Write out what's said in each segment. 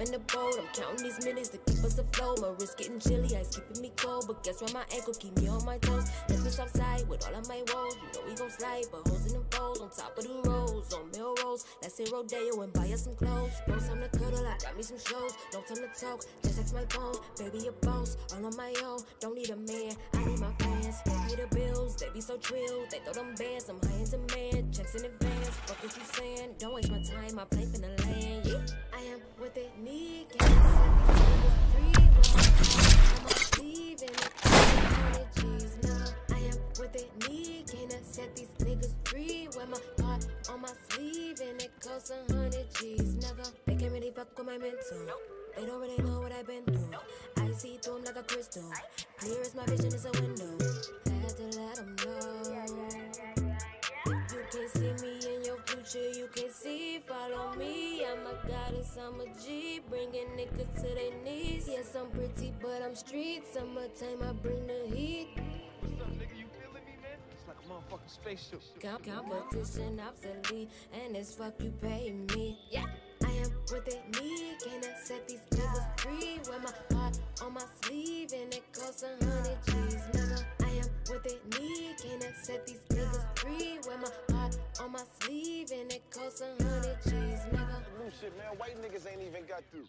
in the boat. I'm counting these minutes to keep us afloat. My wrist getting chilly, ice keeping me cold. But guess where my ankle keep me on my toes. Left me outside with all of my woes. You know we gon' slide, but hoes in them foes. On top of the roads, on Melrose. Let's say Rodeo and buy us some clothes. No time to cuddle, I got me some shows. No time to talk, just text my phone. Baby, a boss, all on my own. Don't need a man, I need my fans. They pay the bills, they be so trill. They throw them bands, I'm high in demand. Checks in advance, fuck what you saying. Don't waste my time, I play for the land. Yeah, fuck with. They don't really know what I've been through. I see through 'em like a crystal. Clear as my vision is a window. Had to let 'em know. If you can see me in your future, you can see. Follow me. I'm a goddess, I'm a G. Bringing niggas to their knees. Yes, I'm pretty, but I'm street. Summertime, I bring the heat. What's up, nigga? You feeling me, man? It's like a motherfucking spaceship. Com- competition obsolete, and it's fuck you pay me. Yeah. I am what they need, can I set these niggas free? Wear my heart on my sleeve, and it costs a hundred G's, nigga. I am what they need, can I set these niggas free? Wear my heart on my sleeve, and it costs a hundred G's, nigga. Shit, man. White niggas ain't even got through.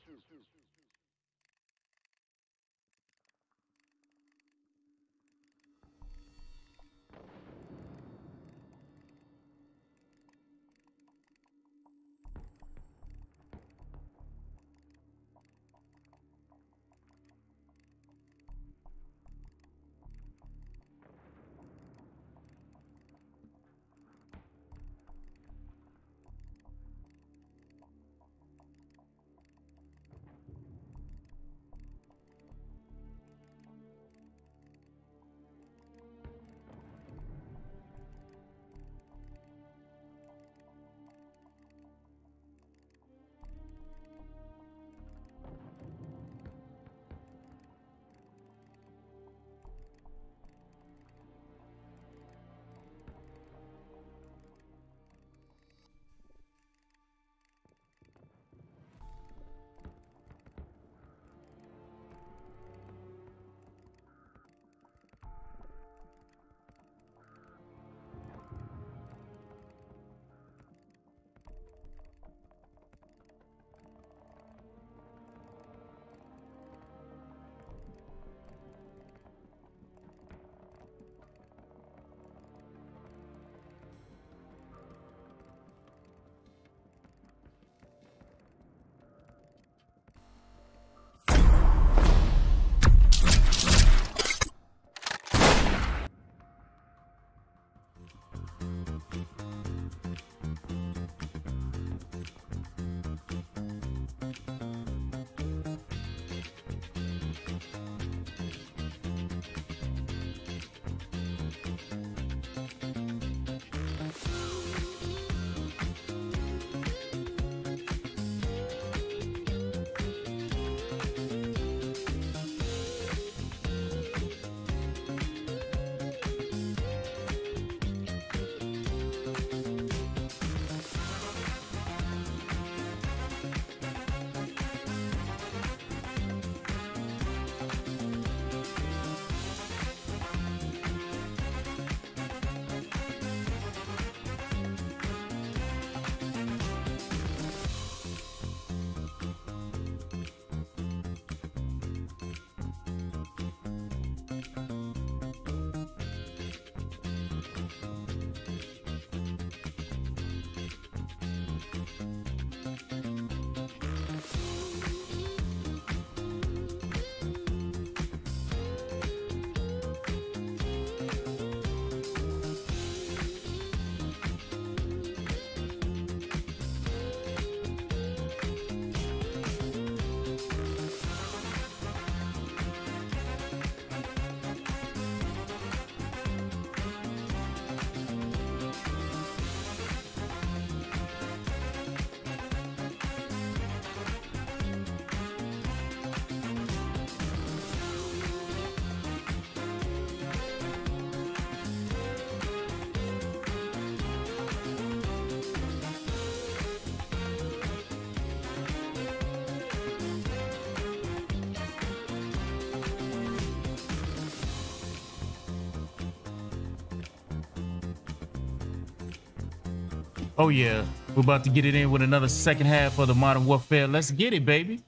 Oh yeah, we're about to get it in with another second half of the Modern Warfare. Let's get it, baby.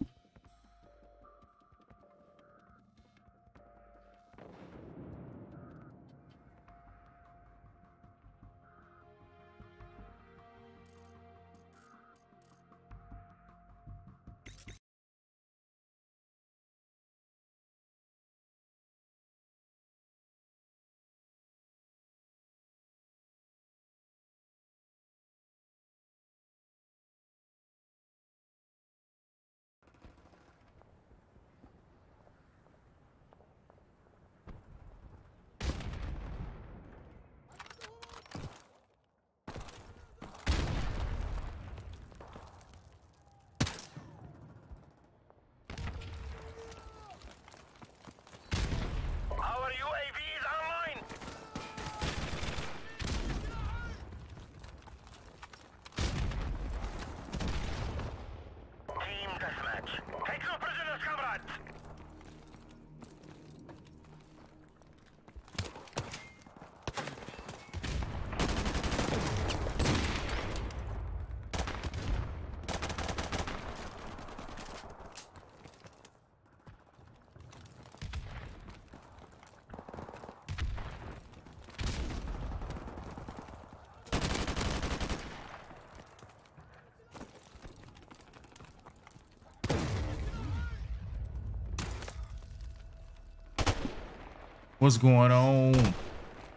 What's going on?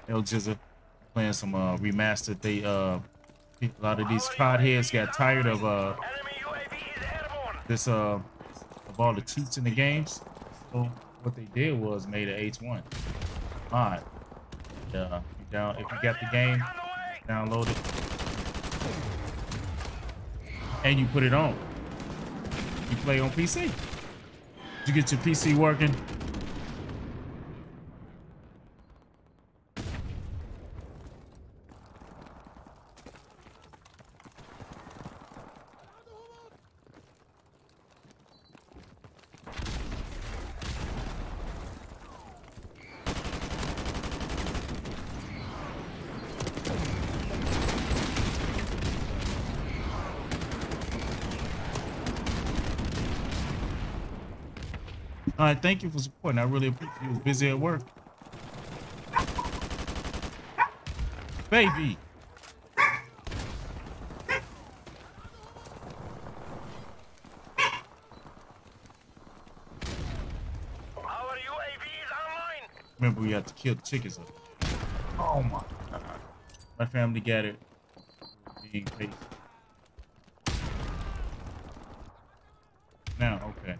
El Jizza playing some uh remastered. They uh a lot of these COD heads got tired of uh this uh of all the cheats in the games. So what they did was made an H1 mod. Uh, down if you got the game, download it, and you put it on. You play on PC. You get your PC working. Right, thank you for supporting. I really appreciate you. was busy at work. Baby. Our UAV is online. Remember, we had to kill the chickens. Up. Oh my god. My family got it. Being patient. Now, okay.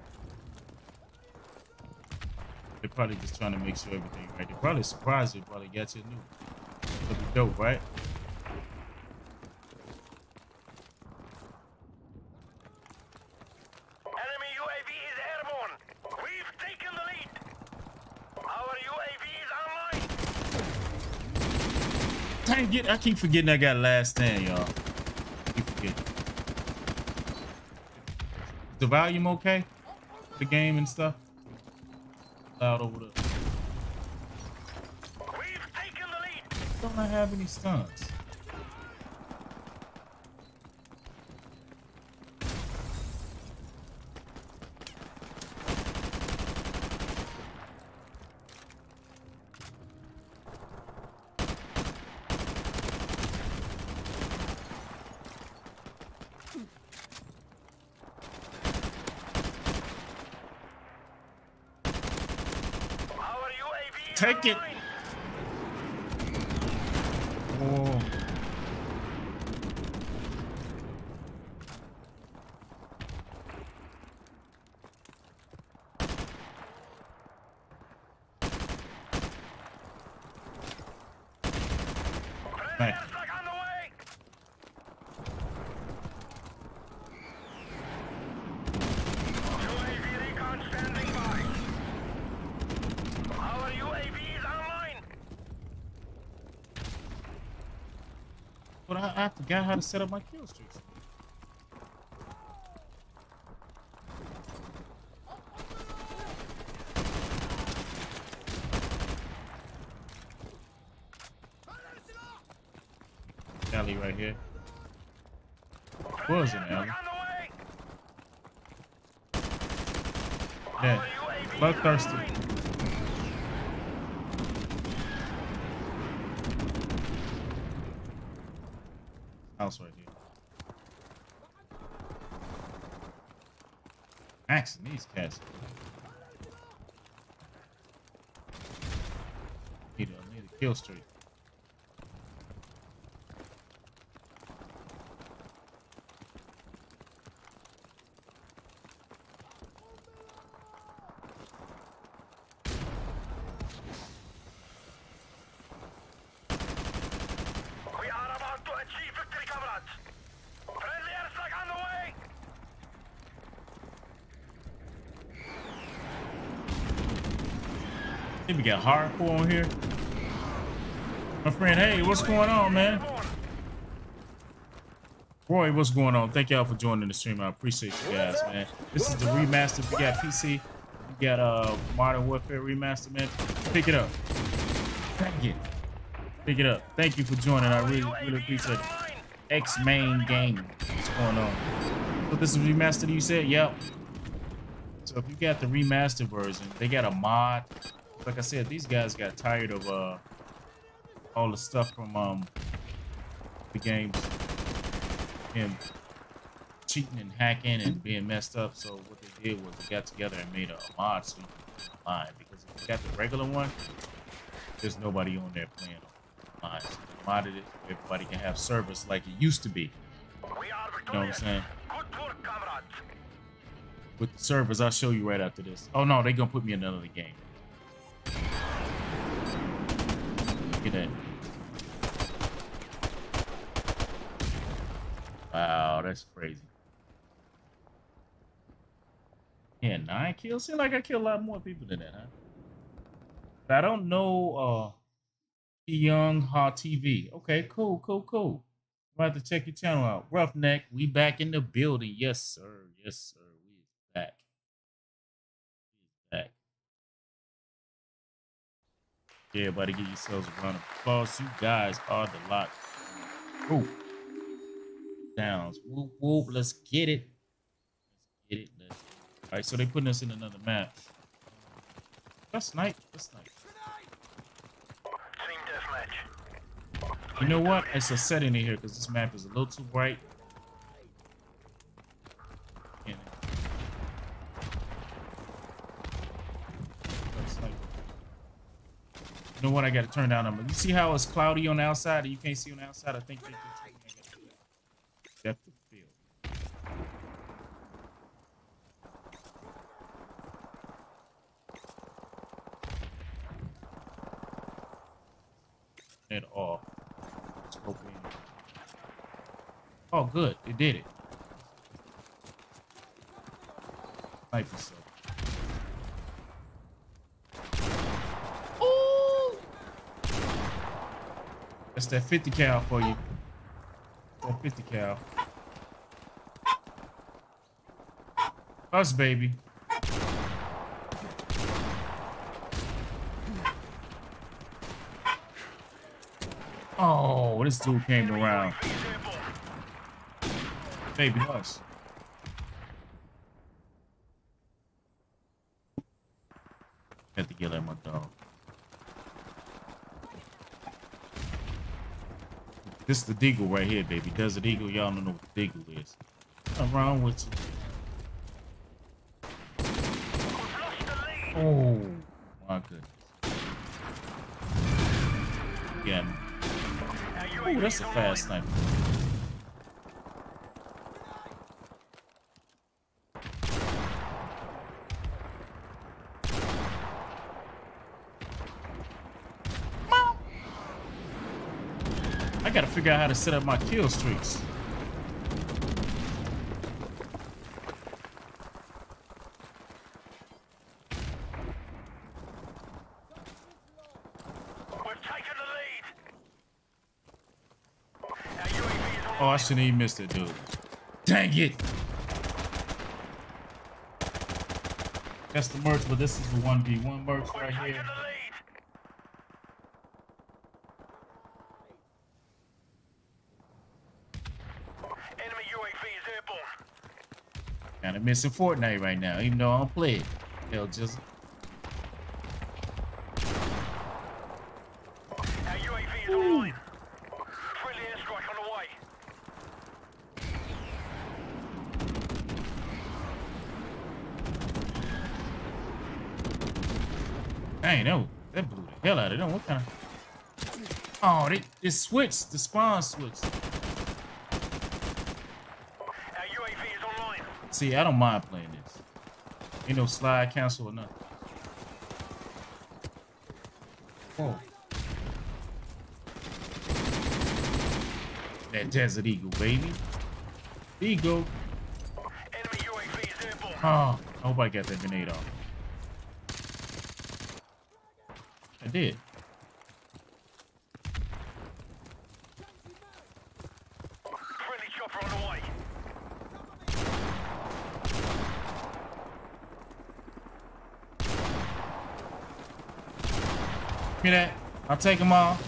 They're probably just trying to make sure everything right. They're probably surprised they probably got you new. It'll be dope, right? Enemy UAV is airborne. We've taken the lead. Our UAV is online. Dang it, I keep forgetting I got last stand, y'all. Keep forgetting. Is the volume okay? The game and stuff? Loud over the. We've taken the lead. Don't I have any stunts? Our UAV is Take it. online. Oh. Friendly Right. airstrike on the way. UAV recon standing by. Our UAV is online. But I, forgot how to set up my kill streaks. Alley right here. was the way. Yeah. Bloodthirsty. House right here. Axing these He don't need a kill streak. We are about to achieve victory, comrades. Friendly airstrike on the way. We got hardcore on here. My friend, hey, what's going on, man? Roy, what's going on? Thank y'all for joining the stream. I appreciate you guys, man. This is the remaster. We got PC. We got uh Modern Warfare remaster, man. Pick it up. Thank you. Pick it up. Thank you for joining. I really, really appreciate it. X main game. What's going on? So this is remastered. You said, yep. So if you got the remastered version, they got a mod. Like I said, these guys got tired of uh all the stuff from um the games him cheating and hacking and being messed up. So what they did was they got together and made a mod so you can online. Because if you got the regular one, there's nobody on there playing online. So modded it everybody can have service like it used to be. You know what I'm saying? With the servers, I'll show you right after this. Oh no, they gonna put me in another game. At that. Wow, that's crazy. Yeah, nine kills. Seems like I killed a lot more people than that, huh? But I don't know uh Young Ha TV. Okay, cool, cool, cool. About to check your channel out. Roughneck, we back in the building. Yes, sir. Yes, sir. We back. Yeah, everybody give yourselves a round of applause. You guys are the lot. Ooh. Downs. Whoop, whoop. Let's get it. Let's get it. Let's All right, so they're putting us in another map. Snipe. Let's. Team deathmatch. You know what? It's a setting in here because this map is a little too bright. Yeah. Let's snipe. You know what? I got to turn down them. You see how it's cloudy on the outside and you can't see on the outside? I think they depth of field. It off. Oh, good. It did it. Sniper so. That's that 50 cal for you. That 50 cal. Us, baby. Oh, this dude came around. Baby, us. Had to get at my dog. This is the Deagle right here, baby. Desert Eagle, y'all don't know what the Deagle is. What's wrong with you? Oh. oh, my goodness. Yeah. Ooh, that's a fast sniper. I gotta figure out how to set up my kill streaks. We've taken the lead. Our UAV is on Oh, I shouldn't even missed it, dude. Dang it! That's the merch, but this is the 1v1 merch right here. the lead. Enemy UAV is Kind of missing Fortnite right now, even though I don't play it. Hell, just Our UAV is online. Friendly airstrike on the way. Dang, no, that blew the hell out of them. What kind of? Oh, they, they switched. The spawn switched. Our UAV is online. See, I don't mind playing this. Ain't no slide cancel or nothing. Whoa. That Desert Eagle, baby. Eagle. Oh, I got that grenade off. I did. Friendly chopper on the way. Give that. I'll take them all.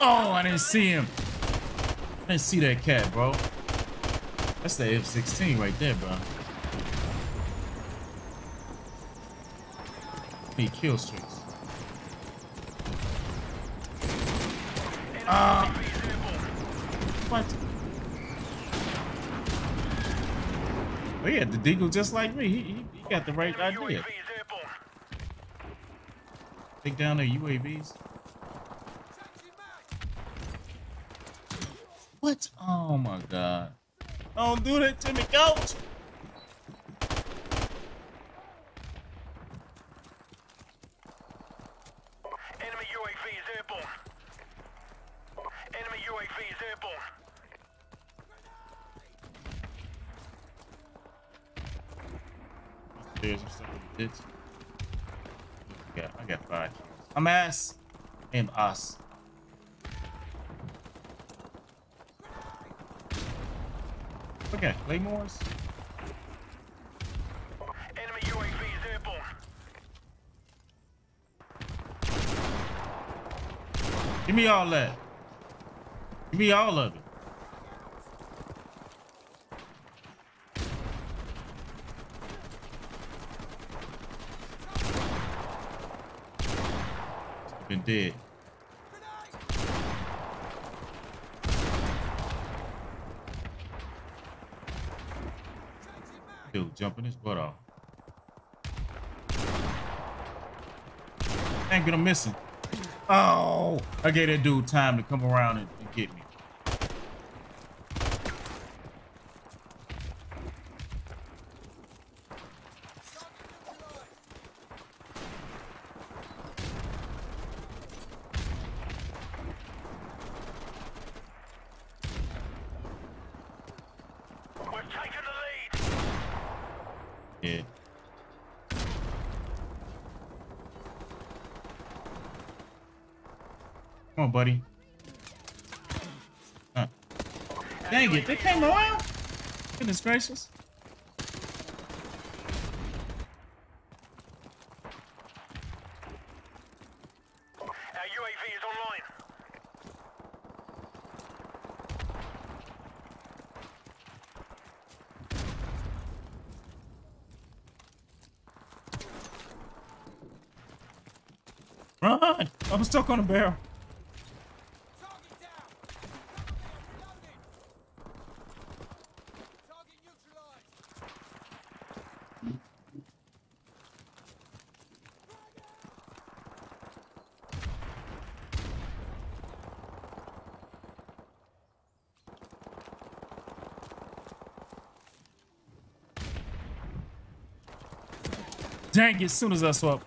Oh, I didn't see him. I didn't see that cat, bro. That's the F-16 right there, bro. Need kill streaks. Ah. UAV is. What? Oh yeah, the Deagle just like me. He, he, he got the right idea. UAV. Take down their UAVs. What? Oh my god. Don't do that to me, coach. Enemy UAV is airborne. Enemy UAV is airborne. There's some stuff in the ditch. Yeah, I got five. I'm ass. I'm us. Okay, Claymores. Enemy UAV is airborne. Give me all that. Give me all of it. Been Dude, jumping his butt off. Ain't gonna miss him. Oh, I gave that dude time to come around and, and get me. We're taking the lead. Yeah. Come on, buddy. Uh, it, they came around? Goodness gracious. Our UAV is online. Run! I'm stuck on a barrel. Dang it, as soon as I swap.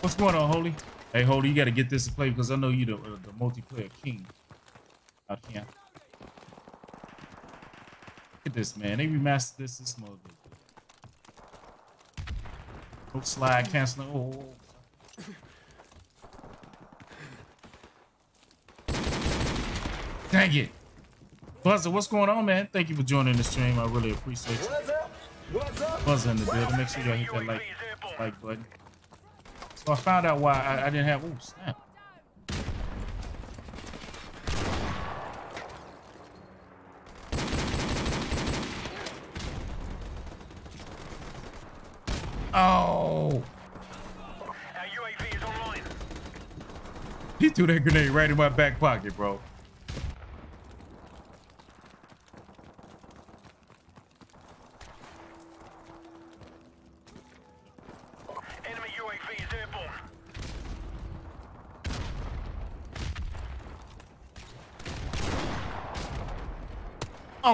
What's going on, Holy? Hey, Holy, you got to get this to play because I know you the, uh, the multiplayer king out here. Look at this, man. They remastered this this mother. No slide canceling. Oh, oh, oh. Dang it. Buzzer, what's going on, man? Thank you for joining the stream. I really appreciate you. Buzzer in the building. Make sure y'all hit that like, like button. So I found out why I, I didn't have. Oh snap! Oh! He threw that grenade right in my back pocket, bro. Enemy UAV is airborne.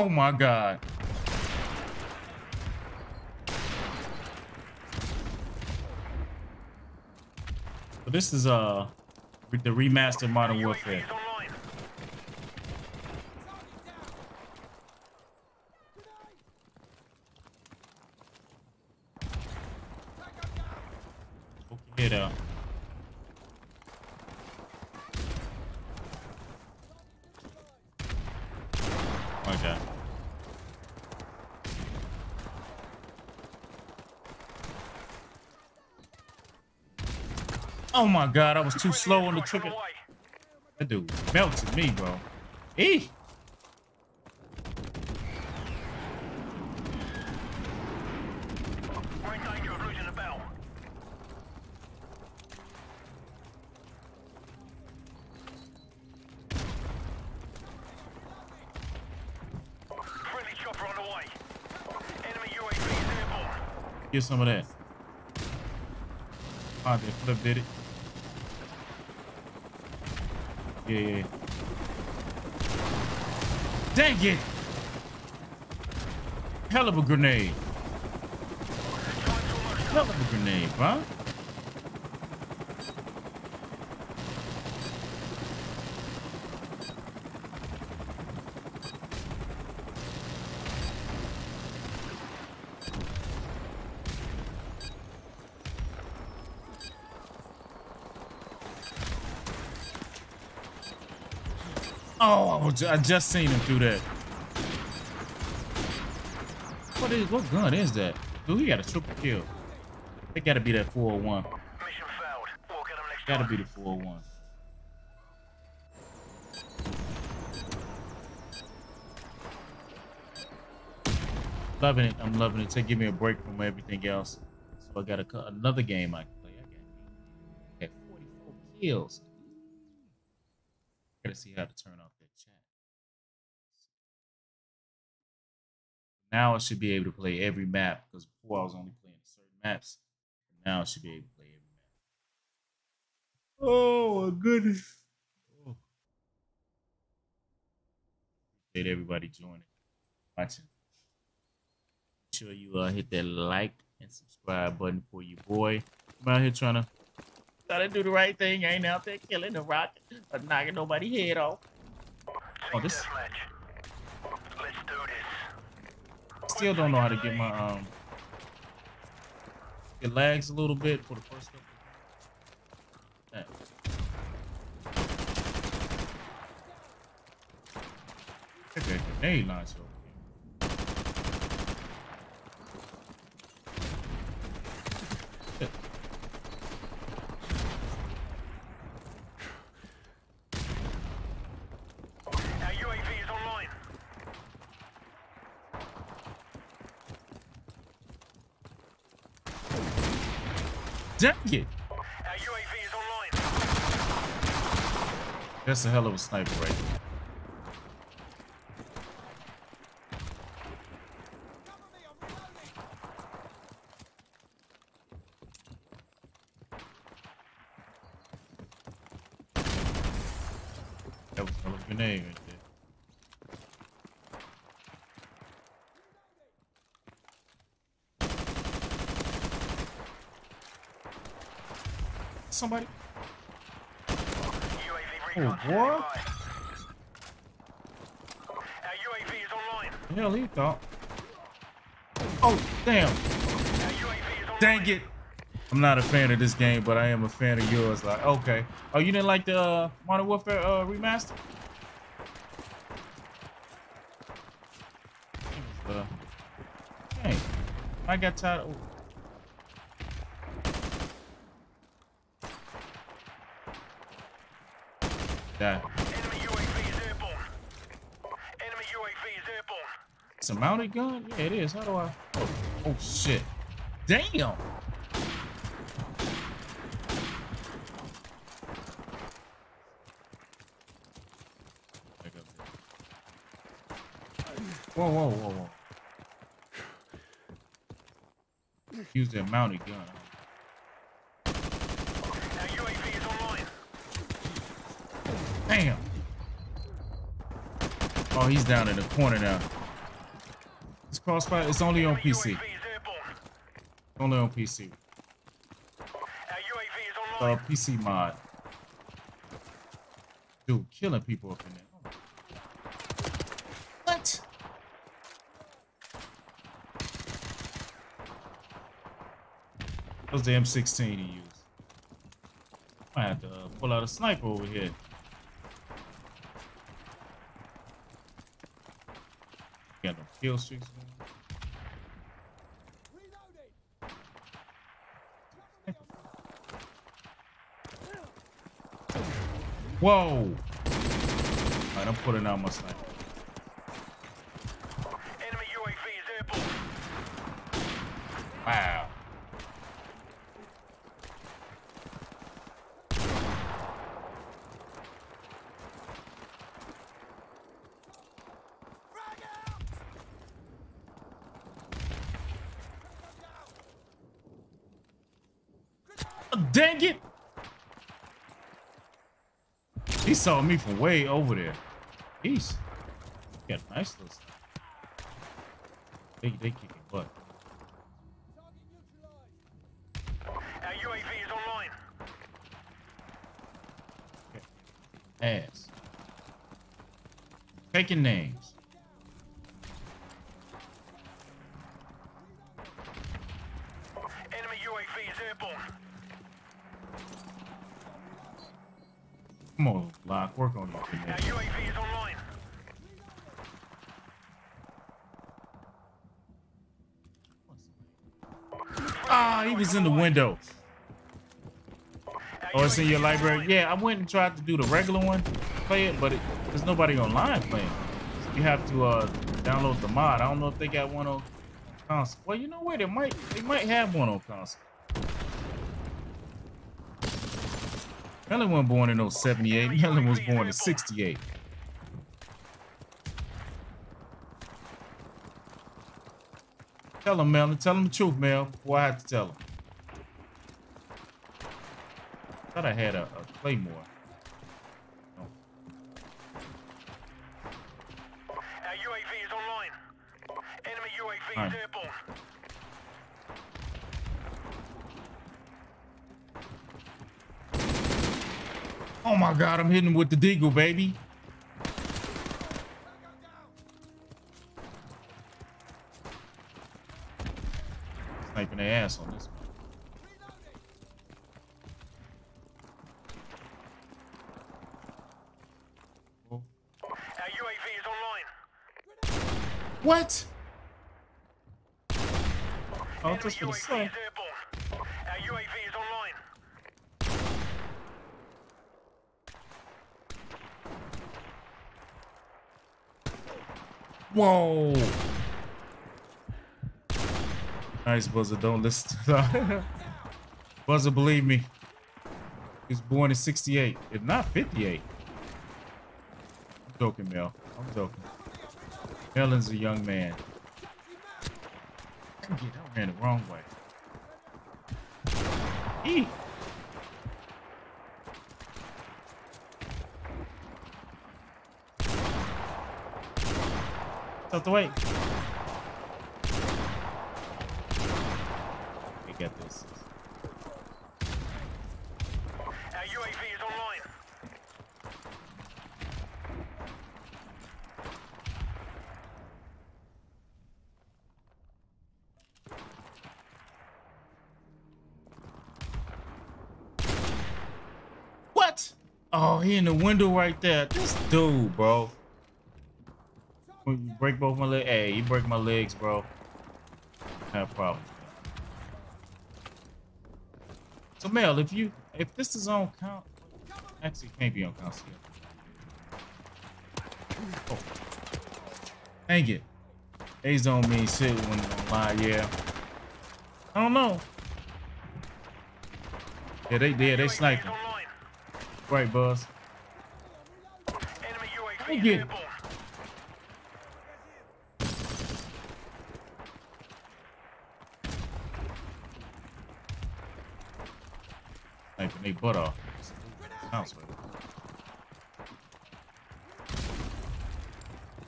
Oh my god. This is uh the remastered Modern Warfare. UAV is online. Okay, though. Okay. Oh my god, I was too slow on the trigger. That dude melted me, bro. E. Get some of that. Ah, they flip did it. Yeah, yeah. Dang it! Hell of a grenade. Hell of a grenade, huh? Oh, I, ju- I just seen him through that. What is what gun is that? Dude, he got a triple kill. It gotta be that 401. Mission failed. We'll get them next Gotta time. be the 401. Loving it. I'm loving it. To give me a break from everything else. So I got a, another game I can play. I got 44 kills. Gotta see how Now I should be able to play every map because before I was only playing certain maps. Now I should be able to play every map. Oh my goodness. Oh. Appreciate everybody joining, watching. Make sure you uh, hit that like and subscribe button for your boy. I'm out here trying to gotta do the right thing. I ain't out there killing the rocket or knocking nobody head off. Oh, this Deathmatch. Let's do this. Still don't know how to get my um it lags a little bit for the first couple. Okay, grenade launcher over here. Our UAV is online. Dang it! Our UAV is online. That's a hell of a sniper right there. Cover online. The hell he thought. Oh, damn. Our UAV is online. Dang it. I'm not a fan of this game, but I am a fan of yours. Like, okay. Oh, you didn't like the uh, Modern Warfare uh, remaster? Uh, dang. I got tired. Of... Die. Enemy UAV is airborne. Enemy UAV is airborne. It's a mounted gun? Yeah, it is. How do I? Oh, oh shit. Damn. Back up there. Whoa, whoa, whoa, whoa. Use that mounted gun. Our UAV is online. Damn. Oh, he's down in the corner now. This crossfire, it's only on PC. UAV is airborne. Only on PC. Our UAV is Uh. PC mod. Dude, killing people up in there. What? That was the M16 he used. I have to uh, pull out a sniper over here. Got no kill streaks. Whoa! I'm putting out my sniper. Enemy UAV is airborne. Wow. Frag out. Oh, dang it! He saw me from way over there. He's got a nice little stuff. They they kicking butt. Our UAV is online. Ass. Taking names. Enemy UAV is airborne. Come on, On you. Our UAV is online. Ah, he was in the window. Oh, it's in your library? Yeah, I went and tried to do the regular one, play it, but it, there's nobody online playing. You have to uh, download the mod. I don't know if they got one on console. Well, you know what? They might they might have one on console. Melon wasn't born in 78. Melon was born in 68. Tell him, Melon. Tell him the truth, Mel. Before I have to tell him. Thought I had a, a claymore. God, I'm hitting him with the deagle, baby. Sniping their ass on this one. Our UAV is online. What? Oh, just for the UAV sun. is airborne. Our UAV is online. Whoa. Nice, Buzzer. Don't listen to that. Buzzer, believe me. He was born in 68, if not 58. I'm joking, Mel. I'm joking. Melon's a young man. I ran the wrong way. Eee. Out the way. We get this. Our UAV is online. What? Oh, he in the window right there. This dude, bro. Break both my legs. Hey, you break my legs, bro. No problem. So Mel, if you if this is on count, actually it can't be on count. Oh. Dang it. A's don't mean shit when online, yeah. I don't know. Yeah, they did. They sniping. Right, Buzz. Enemy UAV Thank is you. airborne. Sniping they butt off. Sounds right.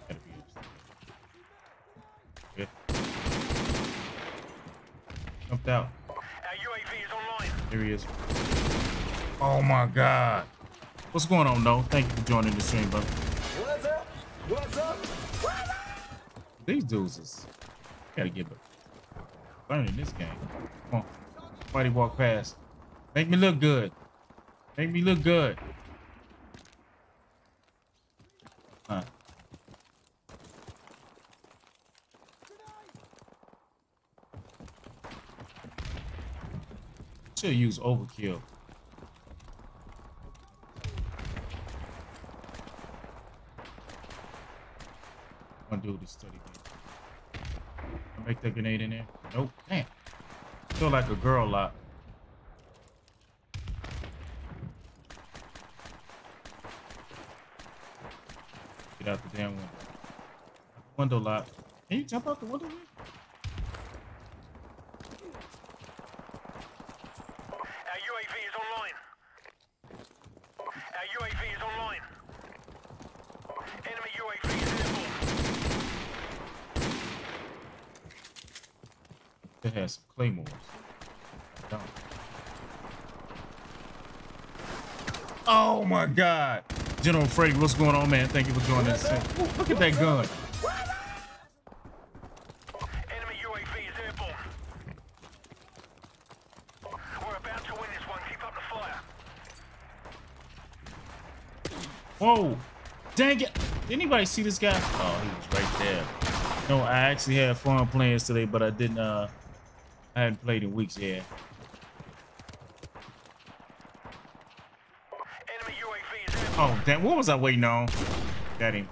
Gotta be upstairs. Yeah. Jumped out. Our UAV is online. Here he is. Oh my god. What's going on, though? Thank you for joining the stream, brother. What's up? What's up? What's up? These dudes is gotta get learning this game. Come on. Somebody walk past. Make me look good. Make me look good. Huh. Should use overkill. One dude is study. I make that grenade in there. Nope. Damn. Feel like a girl lot. Get out the damn window. Window lock. Can you jump out the window? Here? Our UAV is online. Our UAV is online. Enemy UAV is airborne. They has some claymores. Don't. Oh my god. General Freddy, what's going on, man? Thank you for joining us. Look at that gun. Enemy UAV is airborne. We're about to win this one. Keep up the fire. Whoa. Dang it. Did anybody see this guy? Oh, he was right there. No, I actually had fun playing today, but I didn't uh I hadn't played in weeks yet. Enemy UAV is. Oh, damn. What was I waiting on? Got him.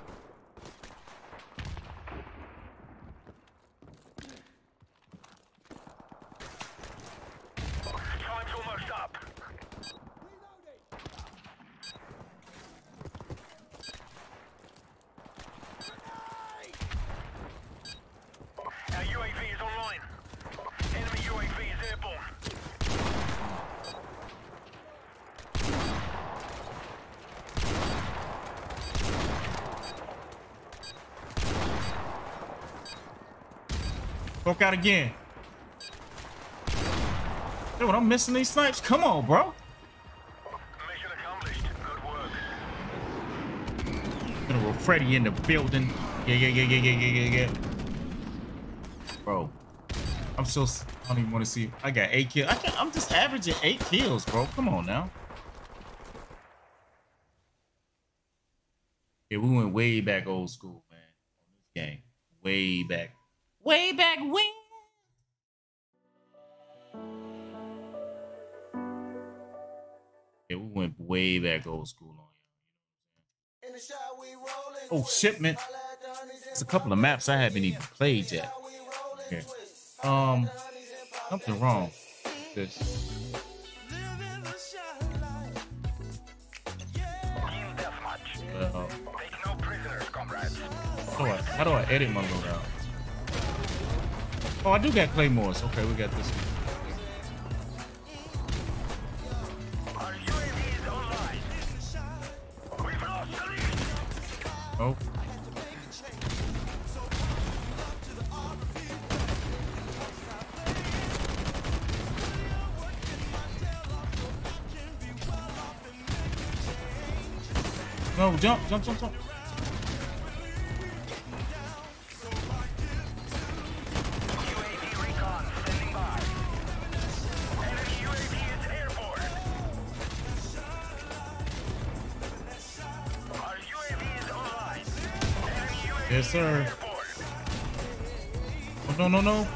Time's almost up. Our UAV is online. Enemy UAV is airborne. Broke out again. Dude, I'm missing these snipes. Come on, bro. Mission accomplished. Good work. General Freddy in the building. Yeah, yeah, yeah, yeah, yeah, yeah, yeah, yeah. Bro, I'm so. I don't even want to see. I got eight kills. I can't, I'm just averaging eight kills, bro. Come on now. Yeah, we went way back old school, man. On this game, way back, way back when. Yeah, we went way back old school on you. Oh, shipment. It's a couple of maps I haven't even played yet. Okay. Um, something wrong. This. Uh, Take no prisoners, comrades. how, do I, how do I edit my loadout? Oh, I do got claymores. Okay, we got this. Oh. No, jump, jump, jump, jump. Sir. Oh, no, no, no.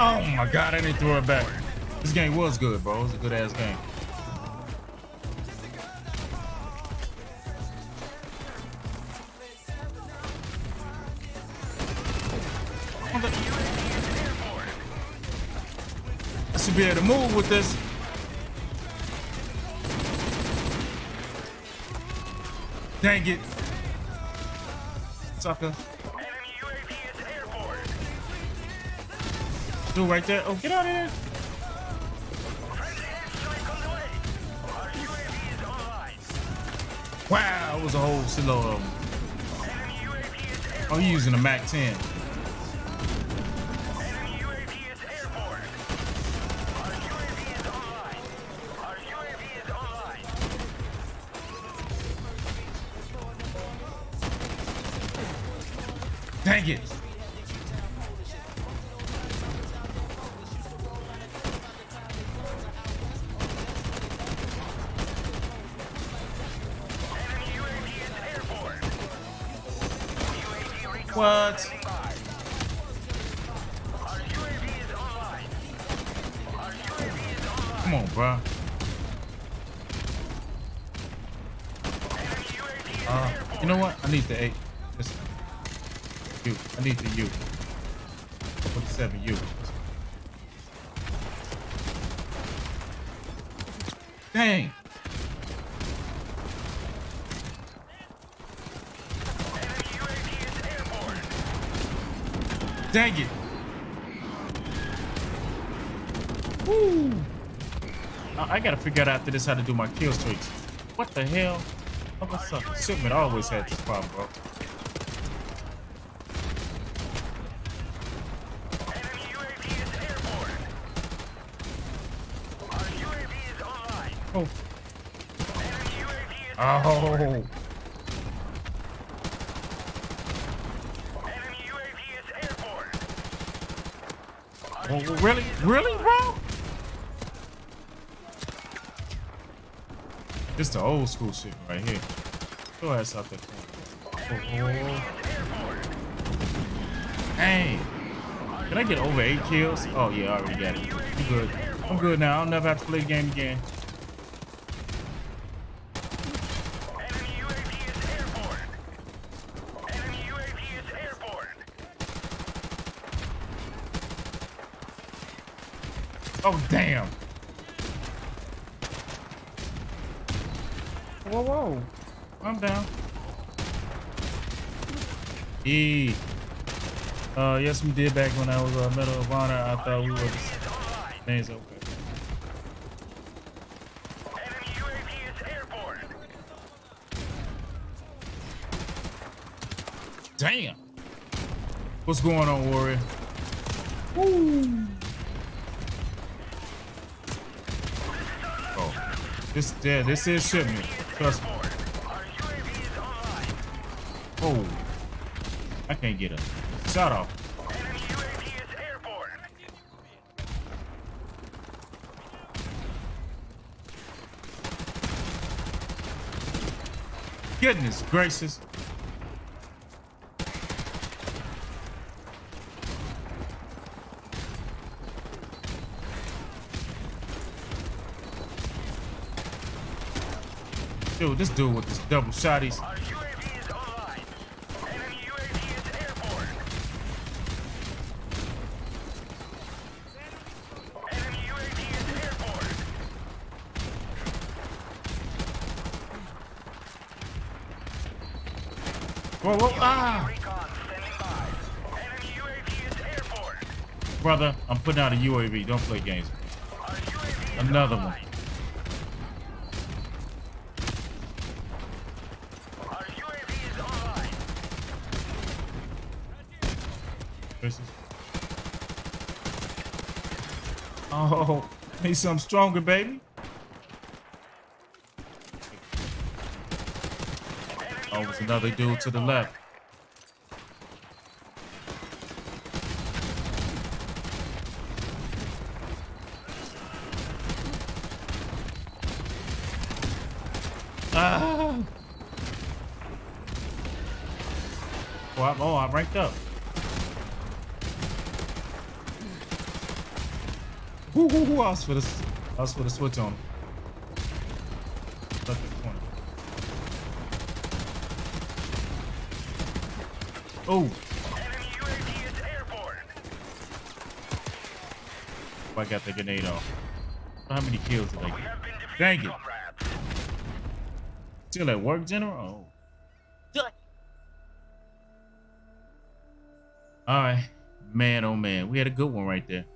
Oh my god, I need to throw it back. This game was good, bro. It was a good ass game. be able to move with this. Dang it. Sucker. Dude right there. Oh, get out of here. Wow, it was a whole silo of them. Oh, you using a MAC-10. It. Woo. I, I gotta figure out after this how to do my kill streaks. What the hell? Oh, what's up? Shipment always had this problem, bro. Enemy UAV is airborne. Our UAV is online. Oh. Enemy UAV is Oh. Enemy UAV is airborne. Our Oh, really? Really, bro? This the old school shit right here. Go ahead, stop that thing. Enemy UAV is airborne. Dang. Can I get over eight kills? Oh yeah, I already got it. I'm good. I'm good now. I'll never have to play the game again. Enemy UAV is airborne. Enemy UAV is airborne. Oh damn. Whoa, whoa. I'm down. E. Uh, yes, we did back when I was a uh, Medal of Honor. I thought we were the names. Okay. Damn. What's going on, Warrior? Oh, this yeah, this is shipment. Trust me. Oh, I can't get UAV is airborne. Goodness gracious. This dude with this double shotties. Our UAV is online. Enemy UAV is airborne. Enemy UAV is airborne. Whoa, whoa, ah! Recon standing by. Enemy UAV is airborne. Brother, I'm putting out a UAV. Don't play games. Our UAV is Another one. online. Our UAV is online. Versus. Oh, need something stronger, baby. Oh, it was another dude to the left. Ah! Oh, I'm, oh, I'm ranked up. Woo, woo, woo. I was for the, I was for switch on him. In corner. Oh. I got the grenade off. How many kills did I get? Dang it. Still at work, General? Oh. All right. Man, oh man. We had a good one right there.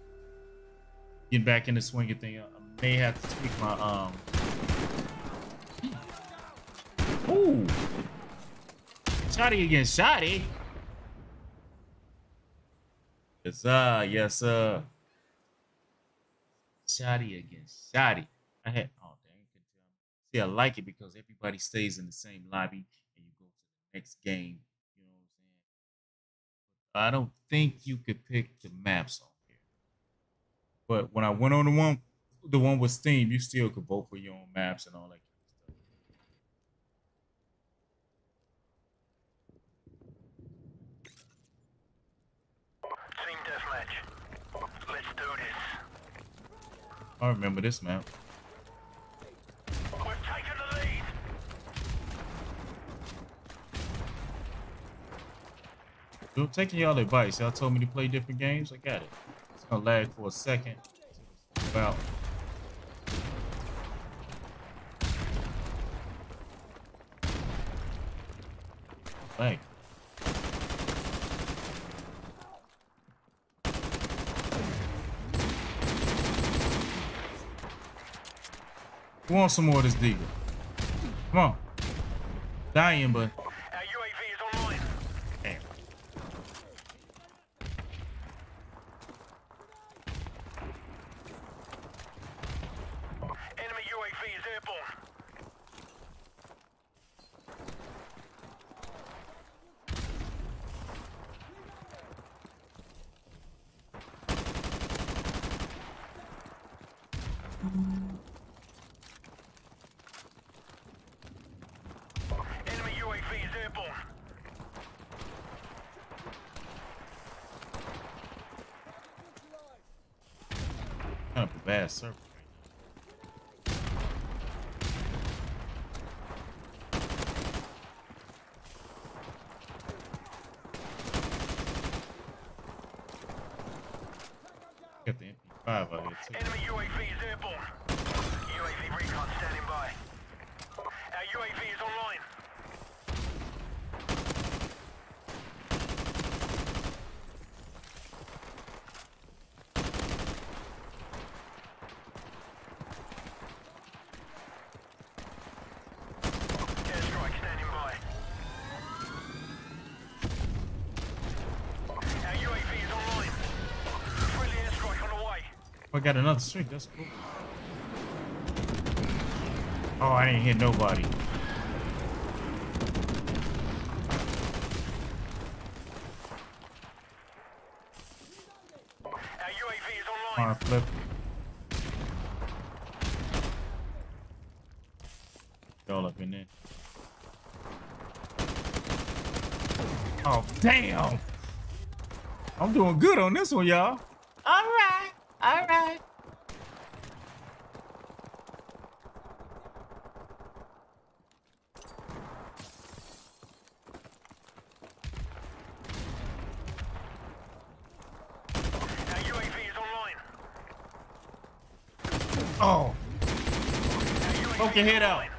Getting back in the swinging thing. I may have to tweak my um Ooh. Shotty against Shotty. Yes, sir. Yes, sir. Shotty against Shotty. I had oh dang. See, I like it because everybody stays in the same lobby and you go to the next game. You know what I'm saying? I don't think you could pick the maps on. But when I went on the one the one with Steam, you still could vote for your own maps and all that kind of stuff. Team deathmatch. Let's do this. I remember this map. We've taken the lead. So taking y'all advice. Y'all told me to play different games. I got it. Gonna lag for a second. About lag. Who wants some more of this Deagle? Come on. Dying, but Our UAV is online. damn. Enemy UAV is airborne. Enemy UAV is airborne. Kind of a bad server. Got the MP5 out here too. Enemy UAV is airborne. UAV recon standing by. Our UAV is online. Airstrike standing by. Our UAV is online. Friendly airstrike on the way. Oh, I got another streak. That's cool. Oh, I didn't hit nobody. Our UAV is online. Arm flip. Y'all up in there. Oh, damn. I'm doing good on this one, y'all. All right. All right. Our UAV is online. Oh, Our UAV poke your head out.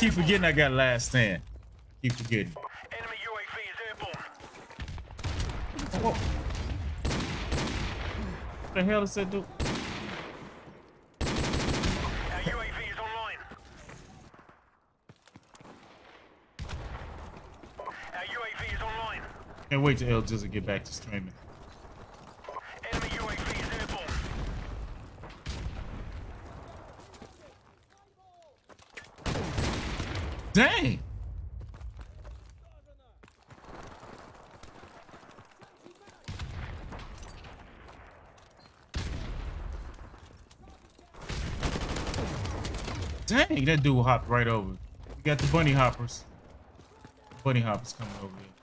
Keep forgetting I got last stand. Keep forgetting. enemy UAV is airborne. What the hell is that dude? Our UAV is online. Our UAV is online. Can't wait till El Jizzle get back to streaming. Enemy UAV is airborne. Dang. Dang, that dude hopped right over. We got the bunny hoppers. Bunny hoppers coming over here.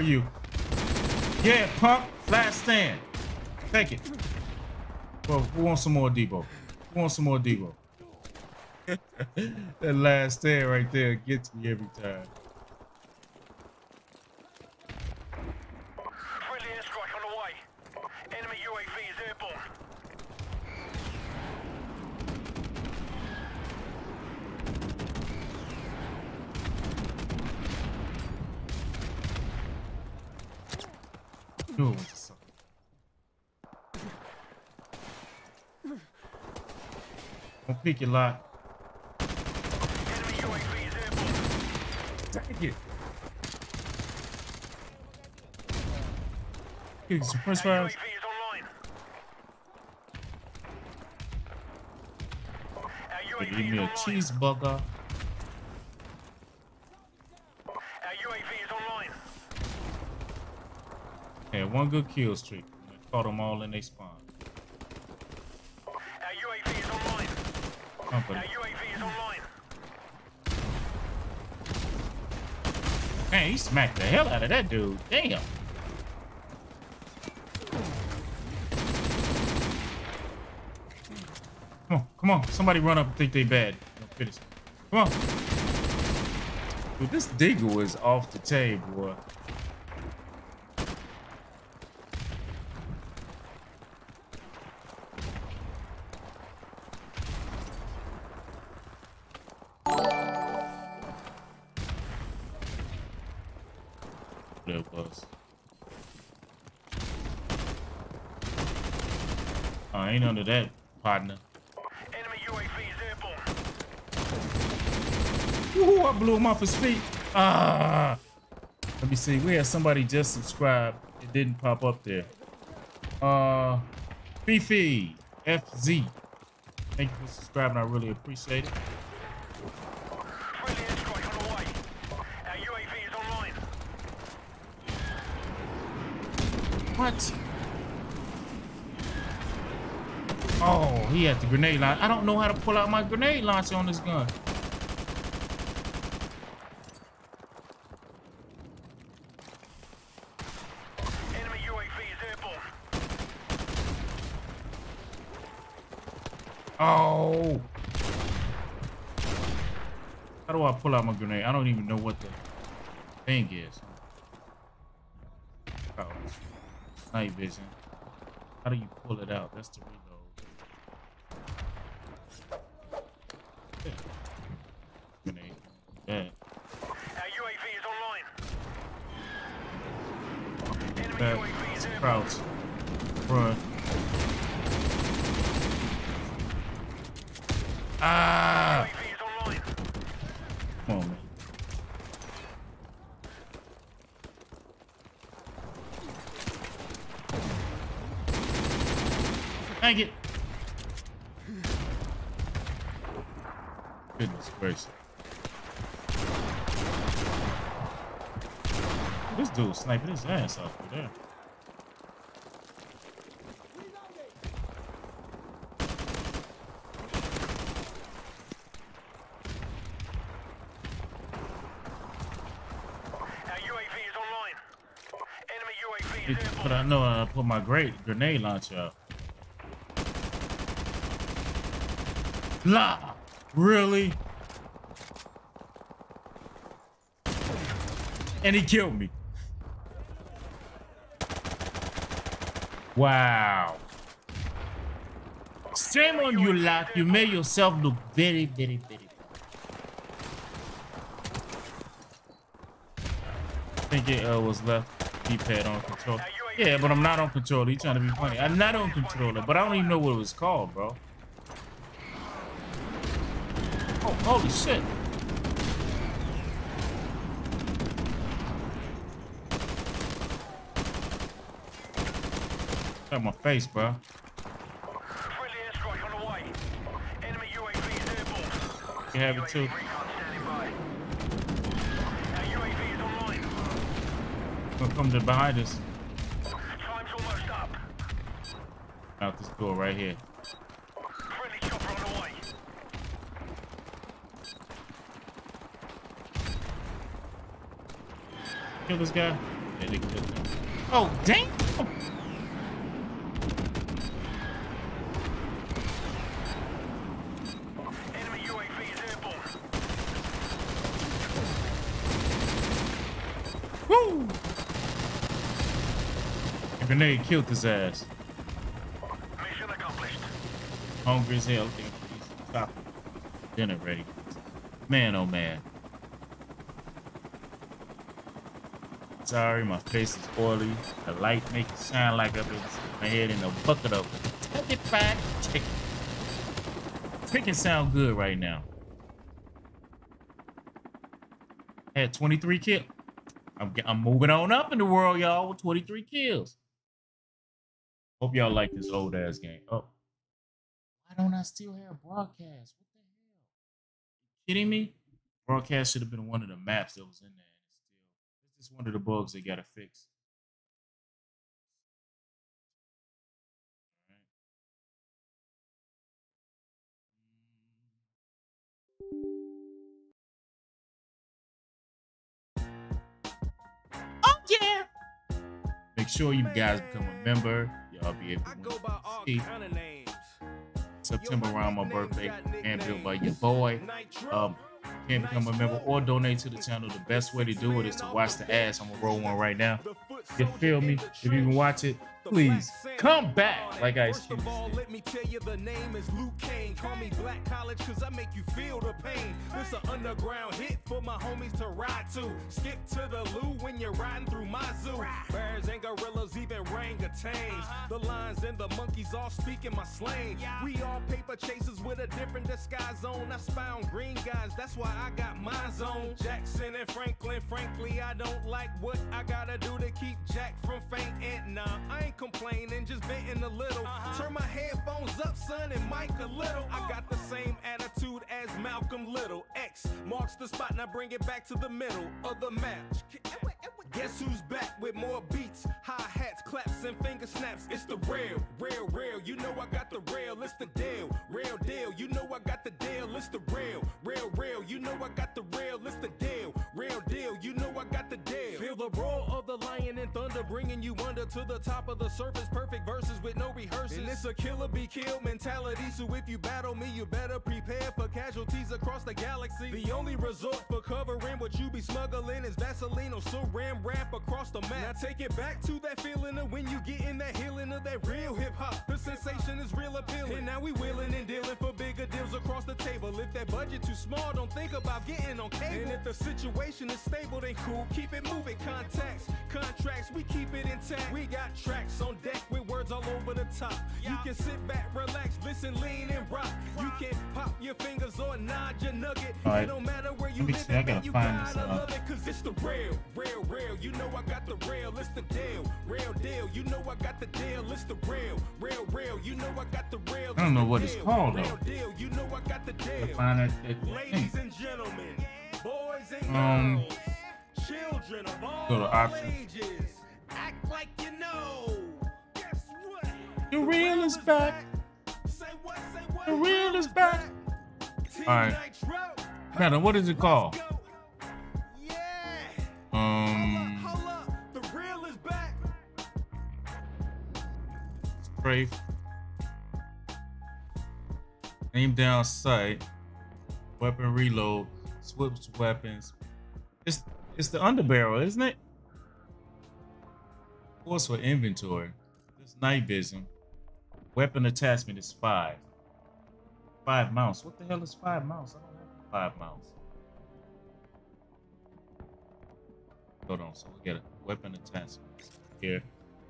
Are you? Yeah, punk. Last stand. Take it. Well, who wants some more Debo? Who wants some more Debo? that last stand right there gets me every time. Friendly airstrike on the way. Enemy UAV is airborne. Knew it was a sucker. Don't peek your lot. Enemy UAV is airborne. Dang it. Get some french Our fries. UAV is online. Our Give me a cheeseburger. Had one good kill streak. Caught them all in their spawn. Company. Our UAV is online. Man, he smacked the hell out of that dude. Damn. Come on, come on. Somebody run up and think they bad. Finish. Come on. Dude, this Deagle is off the table, Under that, partner. Enemy UAV is airborne. Ooh, I blew him off his feet. Ah. Let me see. We had somebody just subscribe. It didn't pop up there. Uh, Fifi FZ. Thank you for subscribing. I really appreciate it. Friendly airstrike on the way. Our UAV is online. What? Oh, he had the grenade launcher. I don't know how to pull out my grenade launcher on this gun. Enemy UAV is airborne. Oh. How do I pull out my grenade? I don't even know what the thing is. Oh, night vision. How do you pull it out? That's the reload. Yeah. Grenade. Yeah. Our UAV is online. Enemy That Crouch. Run. Ah! Come on. Dang it. Goodness gracious. This dude sniping his ass off over there. Our UAV is online. Enemy UAV is It- airborne. but I know I put my great grenade launcher out. La, really? And he killed me. Wow. Shame on you, lot. You made yourself look very, very, very. I think it uh, was left D-pad on control. Yeah, but I'm not on controller. He's trying to be funny. I'm not on controller, but I don't even know what it was called, bro. Oh, holy shit. Got my face, bro. You have it too. Gonna come to behind us. Out this door right here. Friendly chopper on the way. Kill this guy. Yeah, they killed him. Oh, damn! Enemy UAV is airborne. Woo! A grenade killed his ass. Hungry as hell. Stop. Dinner ready. Man, oh man. Sorry, my face is oily. The light makes it shine like I've been my head in a bucket of Kentucky fried chicken. Chicken sound good right now. Had 23 kills. I'm, I'm moving on up in the world, y'all, with 23 kills. Hope y'all like this old ass game. Oh. Why don't I still have broadcast? What the hell? You kidding me? Broadcast should have been one of the maps that was in there. It's just one of the bugs they gotta fix. Oh yeah! Make sure you guys become a member. Y'all be able to go by all see kind of names. September around my birthday. And built by your boy. Um, can become a member or donate to the channel. The best way to do it is to watch the ads. I'm gonna roll one right now. You feel me? If you can watch it, please come back. Like I First said. of all, let me tell you the name is Luke Kane. Call me Black College cause I make you feel the pain. This an underground hit for my homies to ride to. Skip to the loo when you're riding through my zoo. Bears and gorillas, even orangutans. Uh-huh. The lions and the monkeys all speaking my slang. We all paper chasers with a different disguise on. I spy on green guys, that's why I got my zone. Jackson and Franklin, frankly, I don't like what I gotta do to keep Jack from fainting. Nah, I ain't complaining, just venting a little. Uh-huh. Turn my headphones up, son, and mic a little. I got the same attitude as Malcolm Little. X marks the spot, now bring it back to the middle of the match. Guess who's back with more beats, hi hats, claps, and finger snaps? It's the real, real, real. You know I got the real, it's the deal, real deal. You know I got the deal, it's the real, real, real. You know I got the real, it's the deal, real deal. You know I got the deal. Feel the roar bringing you under to the top of the surface. Perfect verses with no rehearsals. And it's a killer be killed mentality. So if you battle me, you better prepare for casualties across the galaxy. The only resort for covering what you be smuggling is Vaseline or saran wrap across the map. Now take it back to that feeling of when you get in that healing of that real hip hop. The sensation is real appealing. And now we willing and dealing for bigger deals across the table. If that budget too small, don't think about getting on cable. And if the situation is stable, then cool. Keep it moving. Contacts, contracts, we keep it intact. We got tracks on deck with words all over the top. You can sit back, relax, listen, lean, and rock. You can pop your fingers or nod your nugget. Alright. It don't matter where you live, see, I gotta you find this, gotta uh, love it, cause it's the real, real, real. You know I got the real, it's the deal, real deal. You know I got the deal, it's the real, real, real. You know I got the real. I don't know what it's it's the called, real though. deal. You know I got the To deal. find that, that thing. Ladies and gentlemen, boys and Um, girls, children of all go to options. ages, act like you know. Guess what? The real is back. Say what? Say what? The real is back. All right. Nitro. Madam, what is it called? Yeah. Um, Hold up, hold up. The real is back. strafe. Aim down sight. Weapon reload. Switch weapons. It's it's the underbarrel, isn't it? Force for inventory. This night vision. Weapon attachment is five. five mounts. What the hell is five mounts? I don't have five mounts. Hold on. So we get a weapon attachment here.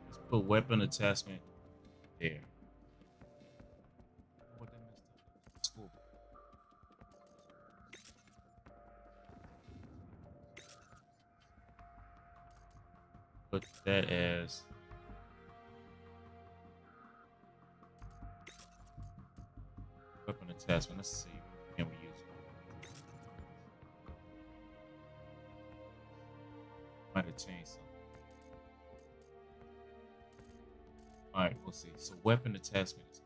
Let's put weapon attachment there. That as weapon attachment. Let's see. Can we use? Might have changed something. All right, we'll see. So weapon attachment is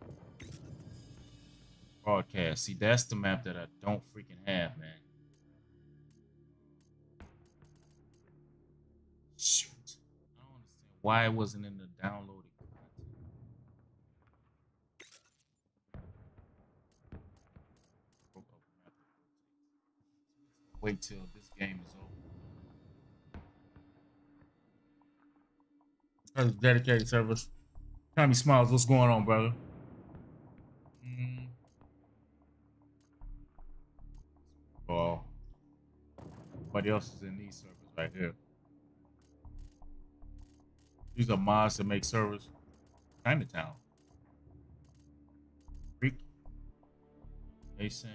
next. Broadcast. See, that's the map that I don't freaking have, man. Why it wasn't in the downloaded content. Broke up map. Wait till this game is over. That's dedicated service. Tommy Smiles, what's going on, brother? Mm. Oh. Everybody else is in these servers right here. These are mods that make servers. Chinatown. Creek. Mason.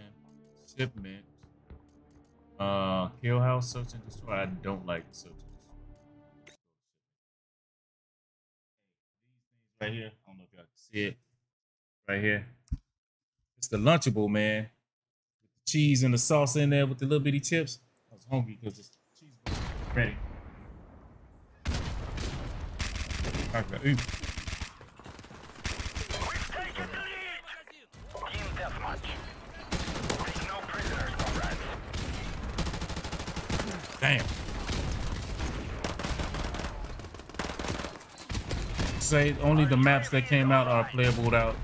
Shipment. Uh, Kill House, Search and Destroy. I don't like Search and Destroy. Right here. I don't know if y'all can see it. Right here. It's the Lunchable, man. With the cheese and the sauce in there with the little bitty chips. I was hungry because the cheese ready. Okay. Ooh. We've taken the lead! Team deathmatch. Take no prisoners, comrades. Damn. Say only the maps that came out are playable without.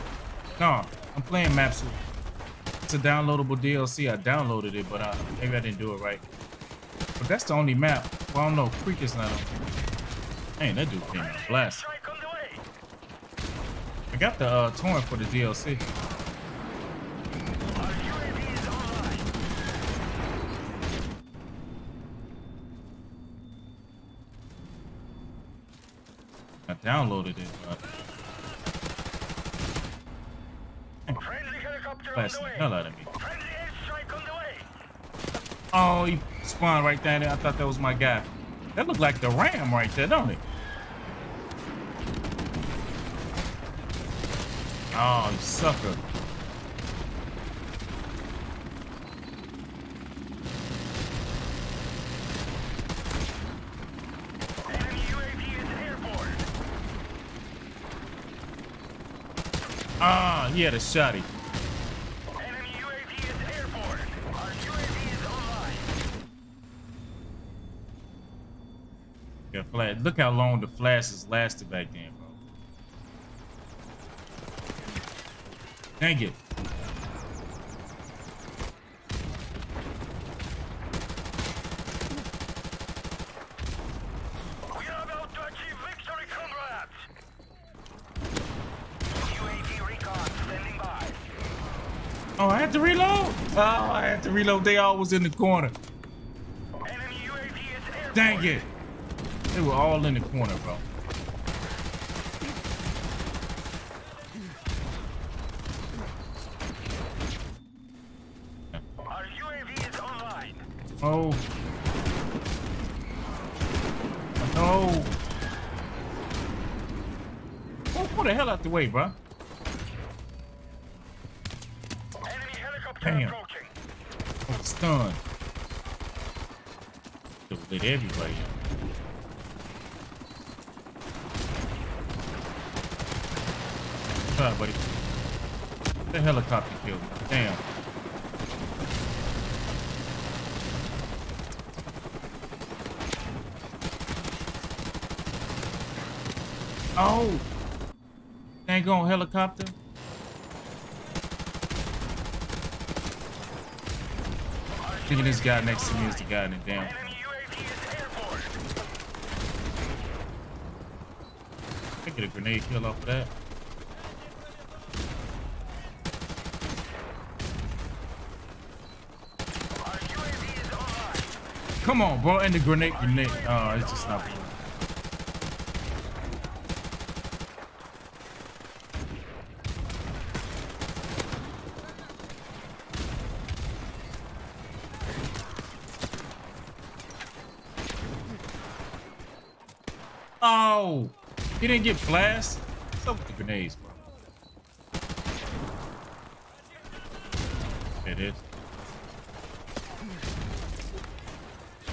No, I'm playing maps. It's a downloadable DLC. I downloaded it, but I, maybe I didn't do it right. But that's the only map. Well, I don't know. Creek is not on. Dang, that dude came out blast. I got the uh, torrent for the DLC. I downloaded it, but blasting the hell out of me. Oh, he spawned right down there. I thought that was my guy. That looked like the Ram right there, don't it? Oh, you sucker. Ah, he had a shotty. Look how long the flashes lasted back then, bro. Dang it. We are about to achieve victory, comrades. UAV recon standing by. Oh, I had to reload. Oh, I had to reload. They all was in the corner. Enemy UAV is. Dang it. They were all in the corner, bro. Our UAV is online. Oh. No. Oh, pull the way, bro. Enemy helicopter Damn. Oh, I'm stunned. It lit everybody up. Buddy. The helicopter killed me. Damn. Oh! ain't going helicopter? Thinking this guy next to me is the guy in the damn. I get a grenade kill off of that. Come on, bro, and the grenade, grenade. Oh, it's just not. He didn't get blast. What's up with the grenades, bro? It is.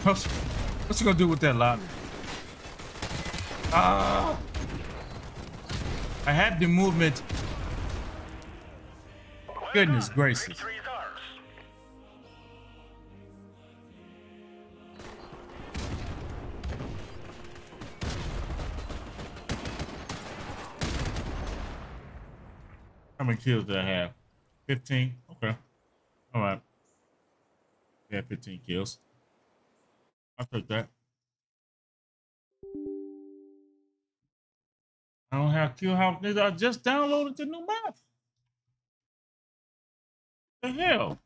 What's, what's he gonna do with that lot? Ah! I had the movement. Goodness gracious. Kills did I have? 15? Okay. All right. Yeah, 15 kills. I'll take that. I don't have kill house. I just downloaded the new map. The hell?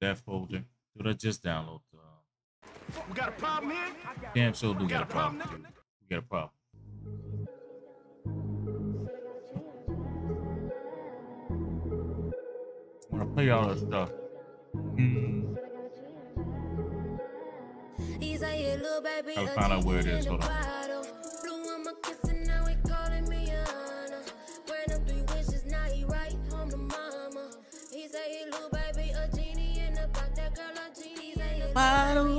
That folder. Did I just download the? uh, We got a problem here? Damn sure do We got got a a problem, problem. nigga. dude. We got a problem. I Wanna play all that stuff? Mm, He's a yeah, little baby. I'll find out where it genie is. in Hold on. Genie in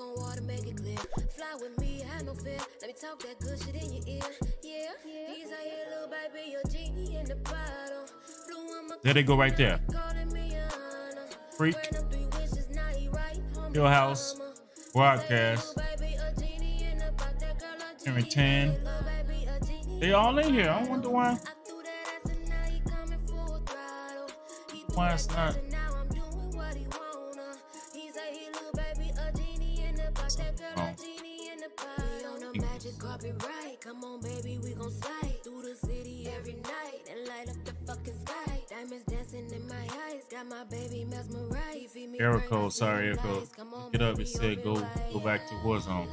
walk on water, make it clear. Fly with me, have no fear. Let me talk that good shit in your ear. Yeah, he's yeah, little baby, a genie in the bottle. Blew him a There they go right there. calling me Freak. Ran up three wishes, now right home Your house. Broadcast. Henry 10. They all in here. I wonder why. Why it's not- Copyright, come on, baby, we gon' slide through the city every night and light up the fucking sky. Diamonds dancing in my eyes, got my baby mesmerized. He feed me Error brain, I code. see Sorry, the error code. lights. Come on, Get up. and said go go back to Warzone.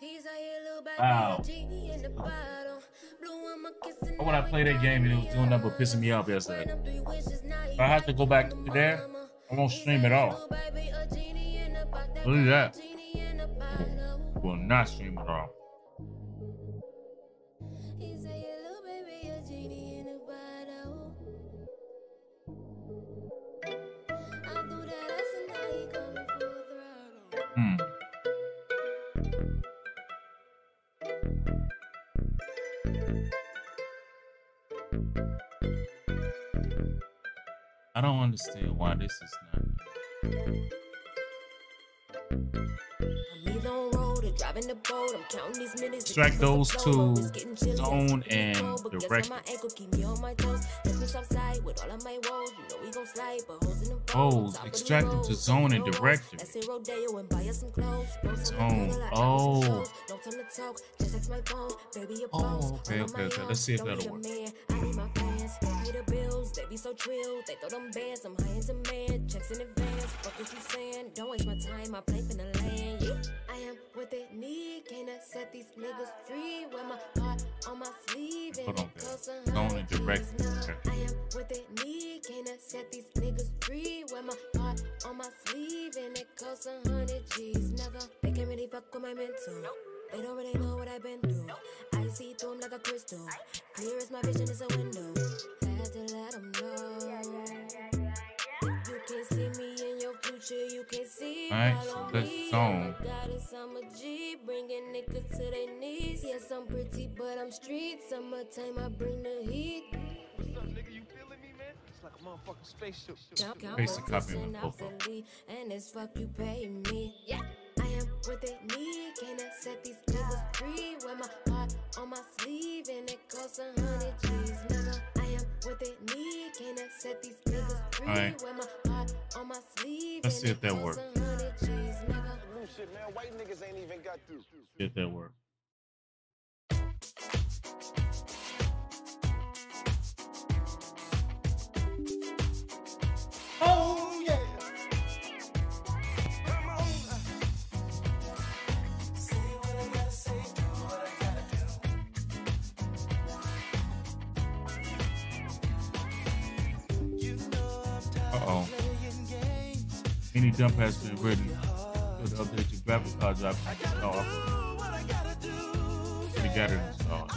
He's a little baby, Wow. a genie in the bottle. Blew him a kiss and Why would I play that game and it was doing nothing but pissing me off yesterday? up three wishes, now he If I have to go back to there. I won't stream at all. little baby, a genie in the bottle. Look at that. Genie in the bottle. Will not stream at all. Clothes. No time to Zone. cuddle, I got me some Oh. shows. No time to talk, just text my phone. Baby, you're Oh, okay, okay, okay. Let's see if Don't that'll work. Man, I need my fans. Pay the bills, they be so trill. They throw them bands, I'm high in demand. Checks in advance, fuck what you saying. Don't waste my time, I play finna land. Yeah. I am what they need, can't I set these niggas free. Wear my heart on my sleeve and it babe. costs a Zone hundred direct. Now. I am what they need, can't I set these niggas free. Wear my heart on my sleeve and it costs a hundred G's, nigga. They can't really fuck with my mental. They don't really know what I've been through. I see through 'em like a crystal. Clear as my vision is a window. Had to let 'em know. If you can see me in your future, you can see Alright, so follow let's me. zone. I'm a I'm a G, bringing niggas to their knees. Yes, I'm pretty, but I'm street. Summertime, I bring the heat. What's up, nigga? You feeling me, man? It's like a motherfucking spaceship. Basic copy of competition profile. and it's fuck you pay me. Yeah. I am what they need, can't set these niggas free. Wear my heart on my sleeve, and it costs a hundred G's. Nigga, I am what they need, can't set these niggas free. Alright. Wear my heart on my sleeve, Let's see if that costs works. a hundred G's. Nigga. Any dump has been written. Good update your graphic card drop. Oh, already got it installed.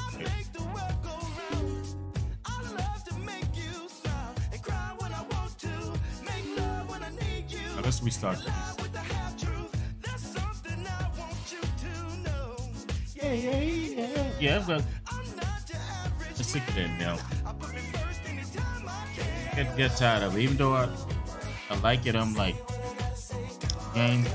Now let's restart this. Yeah, yeah, yeah. Yeah, but I'm sick of that now. Get, get tired of it. Even though I, I like it, I'm like, game.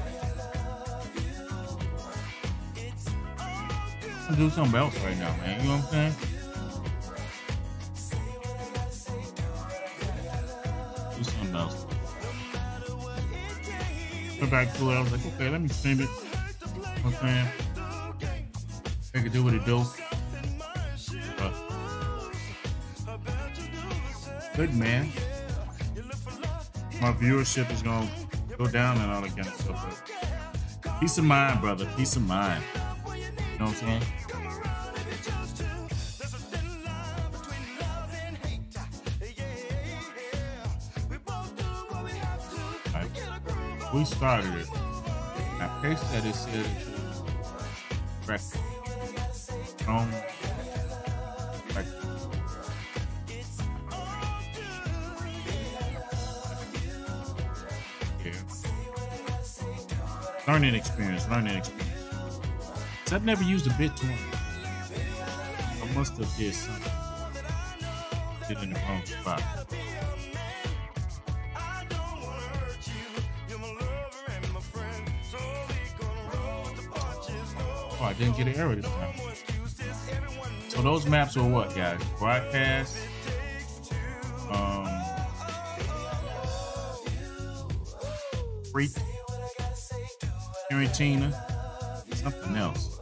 Do something else right now, man. You know what I'm saying? Do something else. Went back to it. I was like, okay, let me stream it. You know what I'm saying? Make can do what it do. Good man. My viewership is gonna go down and all that kind of stuff. But peace of mind, brother. Peace of mind. You know what I'm saying? We started it. I pasted that it said record. Learning experience, learning experience. I've never used a BitTorrent. I must have did something. Did in the wrong spot. Oh, I didn't get an error this time. So those maps are what, guys? Broadcast. Um. Free. Quarantine. Something else.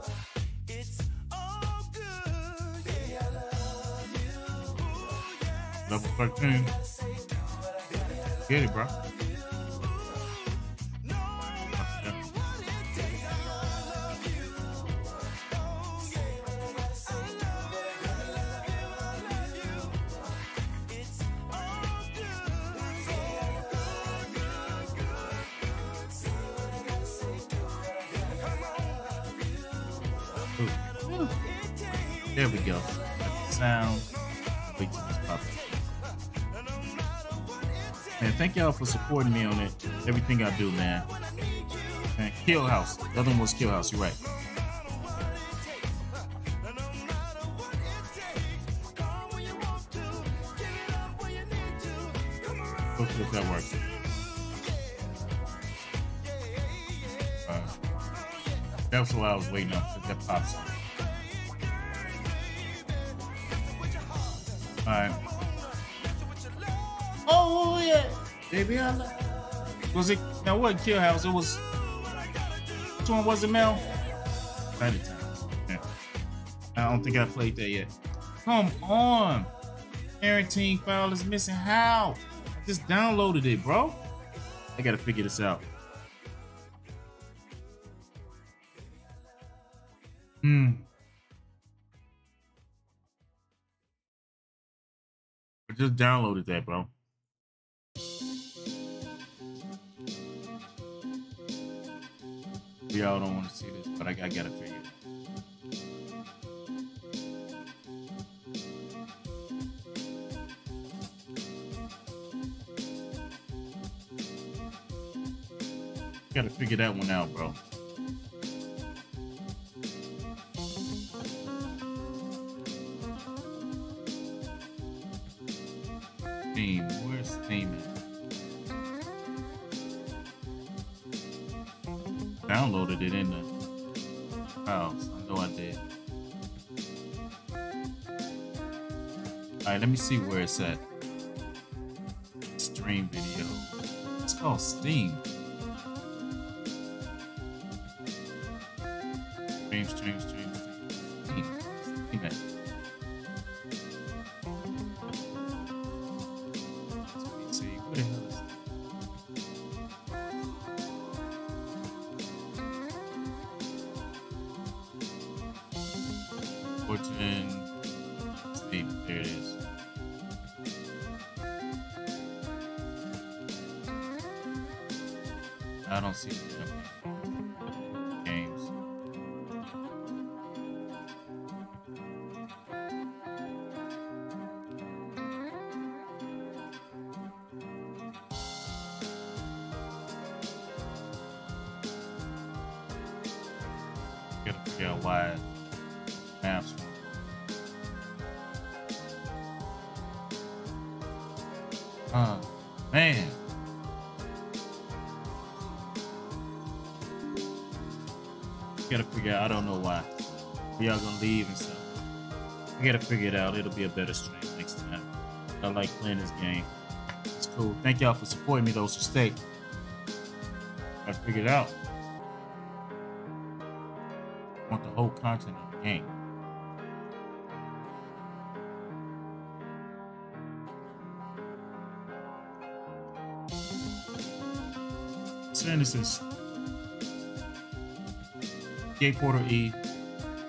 Level 13. Get it, bro. Supporting me on it. Everything I do, man. Man, Kill House. The other one was Kill House. You're right. Hopefully that works. Uh, that's what I was waiting on. That pops love. Was it now? What Kill House? It was. Which one was it, Mel? Yeah. I don't think I played that yet. Come on, parenting file is missing. How? I just downloaded it, bro. I gotta figure this out. Hmm. I just downloaded that, bro. Y'all don't want to see this, but I, I gotta figure it. Gotta figure that one out, bro. Let me see where it's at. Stream video. It's called Steam. We gotta figure it out. It'll be a better stream next time. I like playing this game. It's cool. Thank y'all for supporting me though. So stay. I figured it out. I want the whole content of the game. Saying this is Gate Portal E,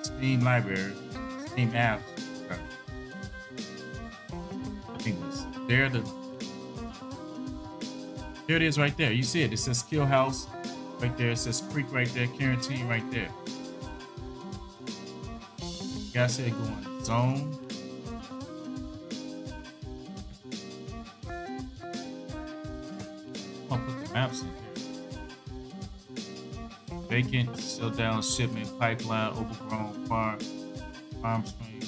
Steam Library, Steam Apps. There the there it is right there. You see it. It says Kill House right there. It says Creek right there. Quarantine right there. Guy said going zone. I'll put the maps in here. Vacant, still down shipment, pipeline, overgrown farm, farm spring,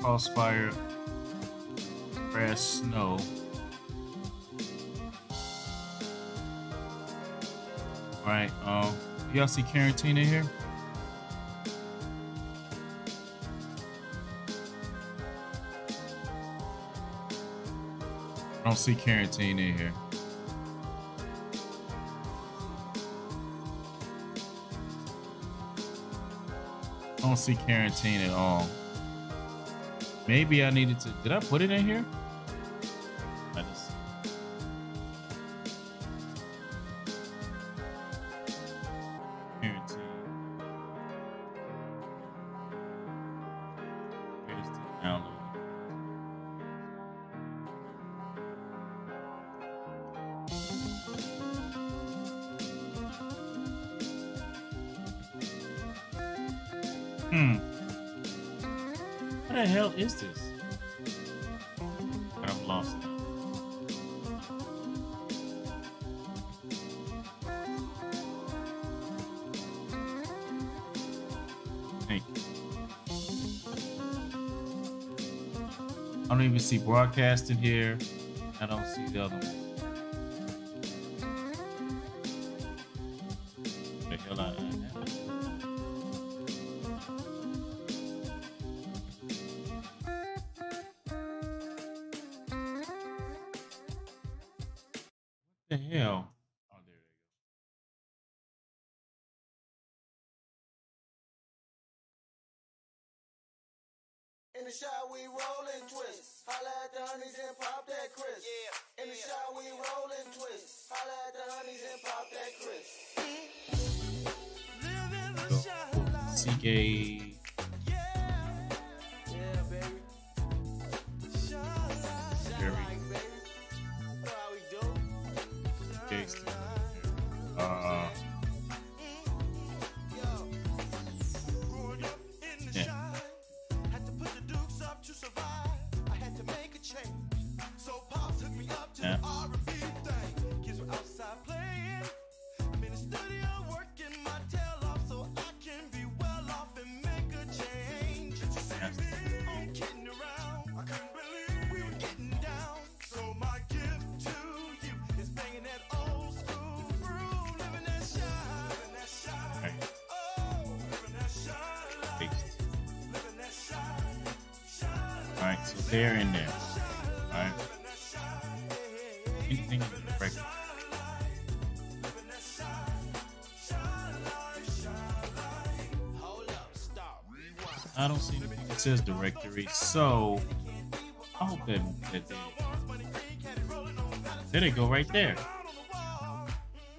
crossfire, grass, snow. All right, um, y'all see quarantine in here? I don't see quarantine in here. I don't see quarantine at all. Maybe I needed to. Did I put it in here? See broadcasting here. I don't see the other one. Says directory, so hope that, there they go right there.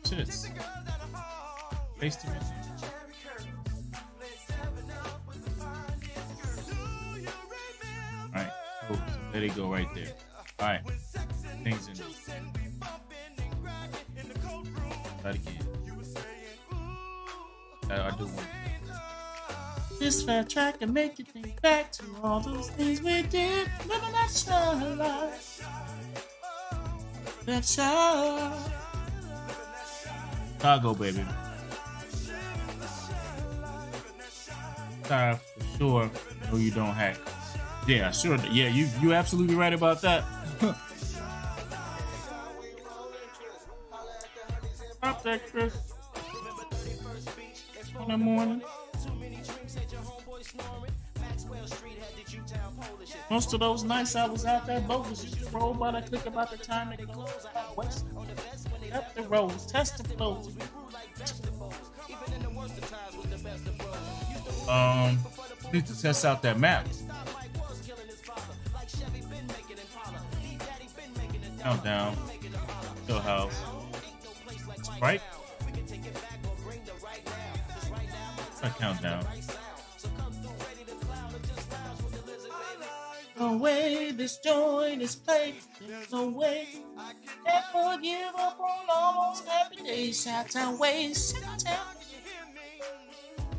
Shits. Paste them in. There they go right there. Alright. Things in. That again. I, I do want this fat track can make you think back to all those things we did. Living that star life. That star. Chicago, baby. Sorry, for sure. No, you don't hack. Yeah, sure. Yeah, you you absolutely right about that. Stop that, Chris. In the morning. Most of those nights I was out there bogus. You just roll by the click about the time it goes out west. Up the roads, test the flows. Um, need to test out that map. Countdown. Still house. Right? A countdown. No way this joint is played. There's no way. i Ever give up on almost happy days. Shout out ways. Shout out.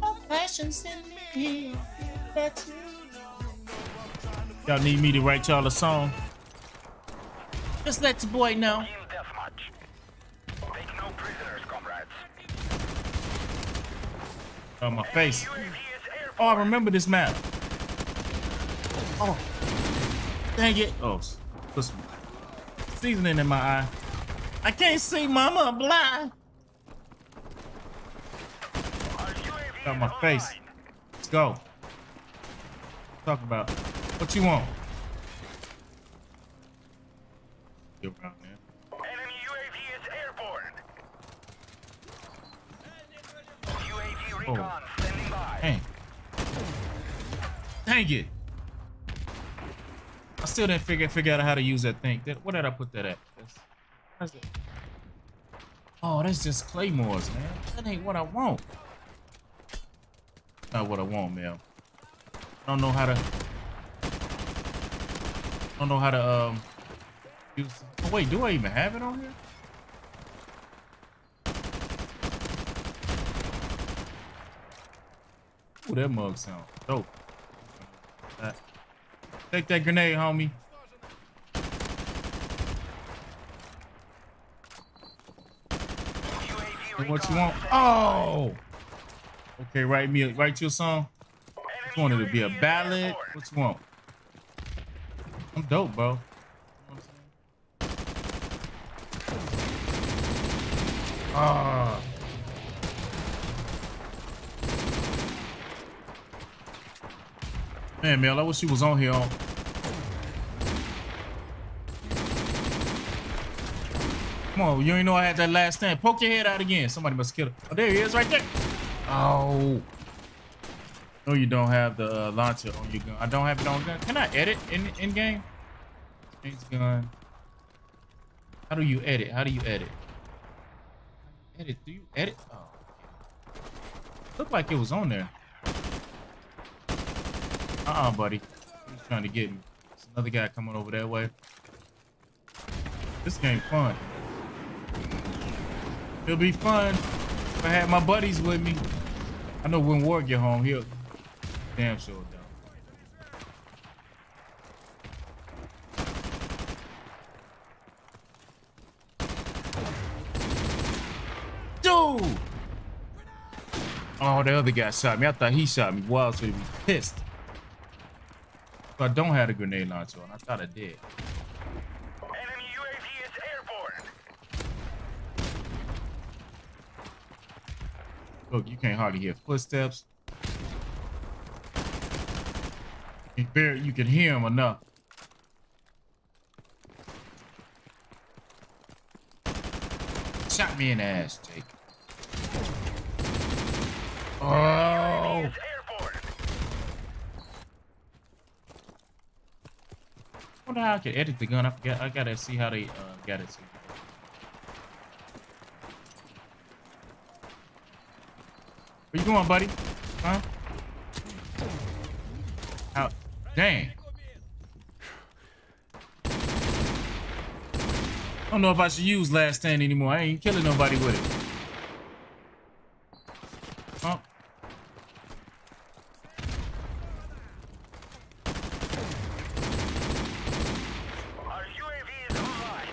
No passions in me. That's you. Y'all need me to write y'all a song? Just let the boy know. Team deathmatch. Take no prisoners, comrades. On my face. UAV is airborne. Oh, I remember this map. Oh. Dang it. Oh, s- put some seasoning in my eye. I can't see, mama. I'm blind. Our UAV Got my face. Let's go. Talk about what you want. Get around there. Enemy UAV is airborne. UAV recon oh, standing by. Dang. Dang it. I still didn't figure figure out how to use that thing. Where did I put that at? That's, that's it. Oh, that's just claymores, man. That ain't what I want. Not what I want, man. I don't know how to. I don't know how to um. Use. Oh wait, do I even have it on here? Ooh, that mug sound dope. Take that grenade, homie. What you want? Oh. Okay, write me, write you a song. You want it to be a ballad? What you want? I'm dope, bro. Ah. Man, Mel, I wish she was on here. Come on, you ain't know I had that last stand. Poke your head out again. Somebody must kill him. Oh, there he is, right there. Oh. No, you don't have the uh, launcher on your gun. I don't have it on gun. Can I edit in in game? Change gun. How do you edit? How do you edit? Edit? Do you edit? Oh. Looked like it was on there. Uh-uh, buddy. He's trying to get me. There's another guy coming over that way. This game fun. It'll be fun if I had my buddies with me. I know when Ward get home, he'll damn sure though. Dude! Oh, the other guy shot me. I thought he shot me. Boy, I was gonna be pissed. So I don't have a grenade launcher on. I thought I did. Enemy UAV is airborne. Look, you can't hardly hear footsteps. You, barely, you can hear them enough. Shot me in the ass, Jake. Oh. Wonder how I can edit the gun. I forgot. I gotta see how they uh, got it. Where you going, buddy? Huh? Out. Dang. I don't know if I should use last stand anymore. I ain't killing nobody with it. Huh? Our UAV is online.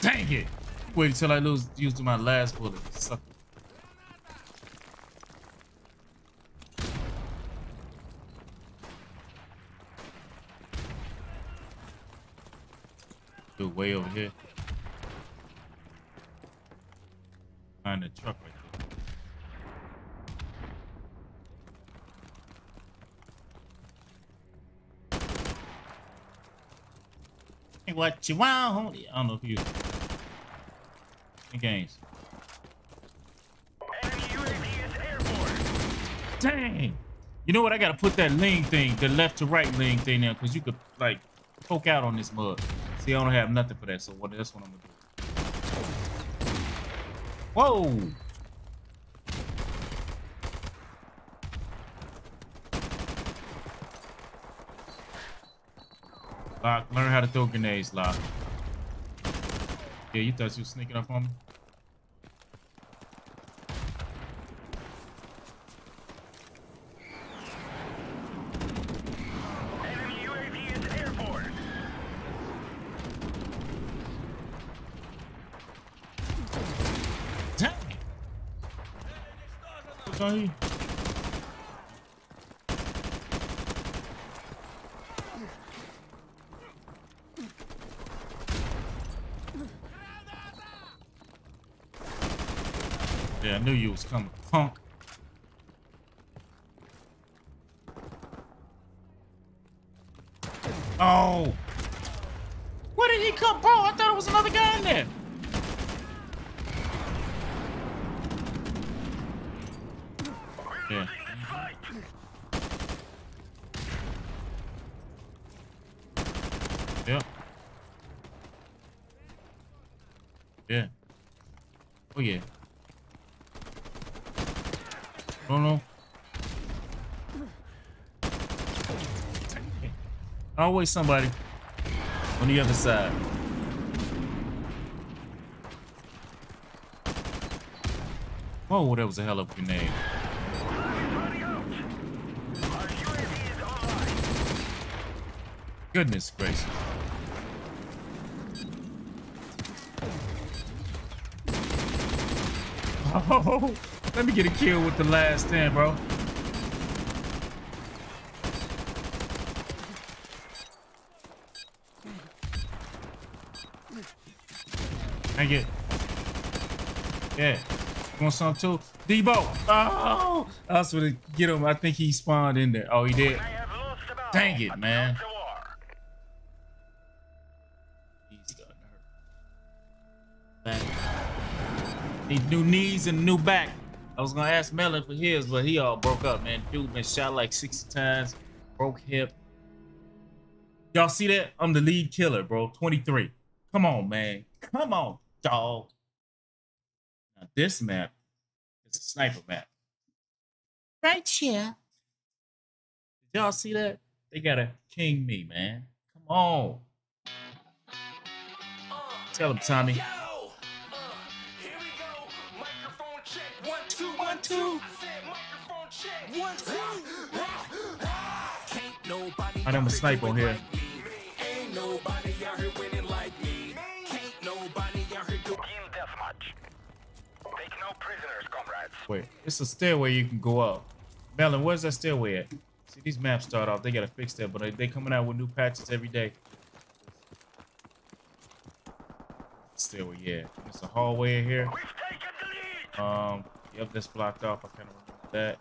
Dang it! Wait until I lose use my last bullet. Suck. Dude, way over here. Behind the truck right there. Hey, what you want? homie? I don't know if you. Games. Dang. You know what? I gotta put that lean thing, the left to right lean thing there, because you could like poke out on this mud. See, I don't have nothing for that, so what that's what I'm gonna do. Whoa! Lock, learn how to throw grenades, Lock. Yeah, you thought you was sneaking up on me? Enemy UAV is airborne. Dang! What's on you? Was coming, punk. Oh! Where did he come, bro? I thought it was another guy in there. Yeah. Yep. Yeah. Oh yeah. No no. Always somebody on the other side. Whoa, that was a hell of a grenade. Goodness gracious. Oh, let me get a kill with the last stand, bro. Thank it. Yeah. You want some too? Debo. Oh, I was gonna get him. I think he spawned in there. Oh, he did. I have lost the battle. Dang it, man. not the war. He's to hurt. Need new knees and new back. I was gonna ask Melon for his, but he all broke up, man. Dude been shot like 60 times, broke hip. Y'all see that? I'm the lead killer, bro. 23. Come on, man. Come on, dog. Now this map is a sniper map. Right here. Did y'all see that? They gotta king me, man. Come on. Tell him, Tommy. Yo, uh, here we go. Microphone check. One, two, one, two. I said microphone check. One, two. Can't nobody I done a out snipe on here. like me. Ain't nobody out here winning Wait, it's a stairway you can go up. Melon, where's that stairway at? See, these maps start off, they gotta fix that, but they, they coming out with new patches every day. Stairway, yeah. It's a hallway in here. Um, yep, that's blocked off. I kind of remember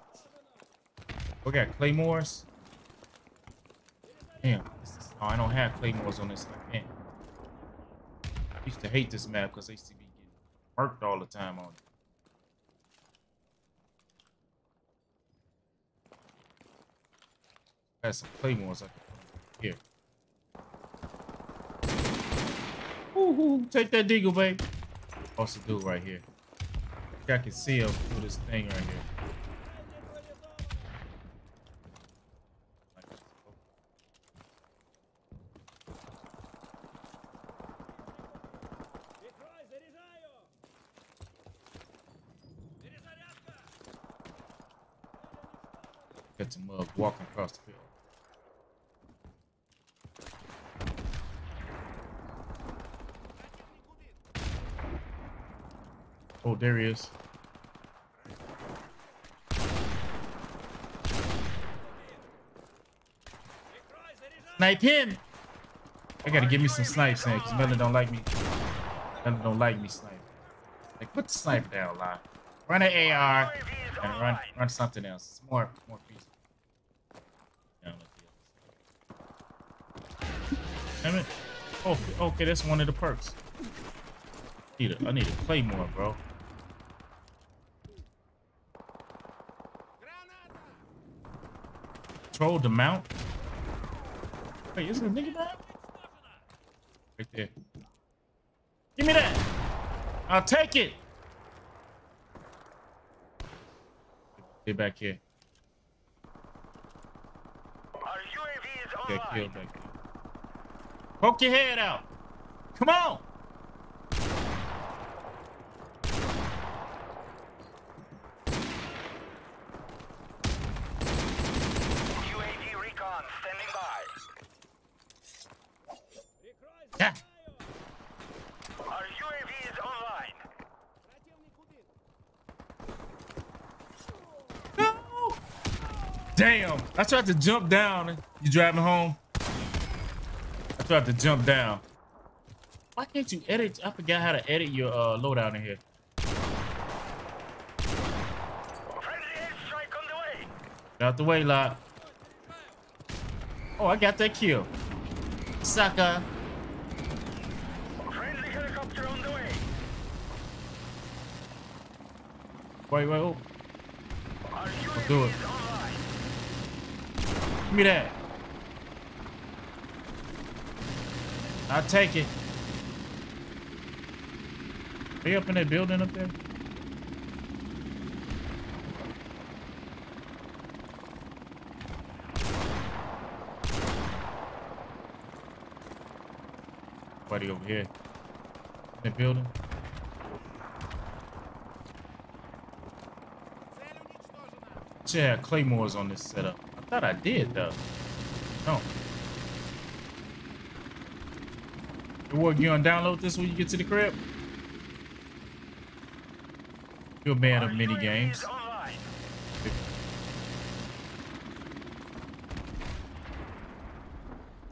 that. We got claymores. Damn, this is, oh, I don't have claymores on this. I can't. I used to hate this map because I used to be getting perked all the time on it. Got some claymores I put here. Woo-hoo, take that deagle, babe. Also do right here. I can see him through this thing right here. Got some mug walking across the field. Oh, there he is. Snipe him! I gotta give me some snipes in, because Miller don't like me. Miller don't like me sniping. Like, put the sniper down, lie. Run an AR and run run something else. It's more more peaceful. Damn it. Okay, okay, that's one of the perks. I Need a, I need to play more, bro. Control the mount. Wait, isn't a nigga back? Right there. Give me that. I'll take it. Get back here. Our UAV is Get online. killed back there. Poke your head out. Come on. UAV recon standing by. Yeah. Our UAV is online. No. Damn. I tried to jump down. You driving home? I tried to jump down. Why can't you edit? I forgot how to edit your uh, loadout in here. Out the way, lot. Oh, I got that kill. Sucker. Wait, wait, oh. UAV do it. Give me that. I'll take it. They up in that building up there? Buddy over here. In that building. Have claymores on this setup. Thought I did though. No. What, you gonna download this when you get to the crib? You're a man of UAV games.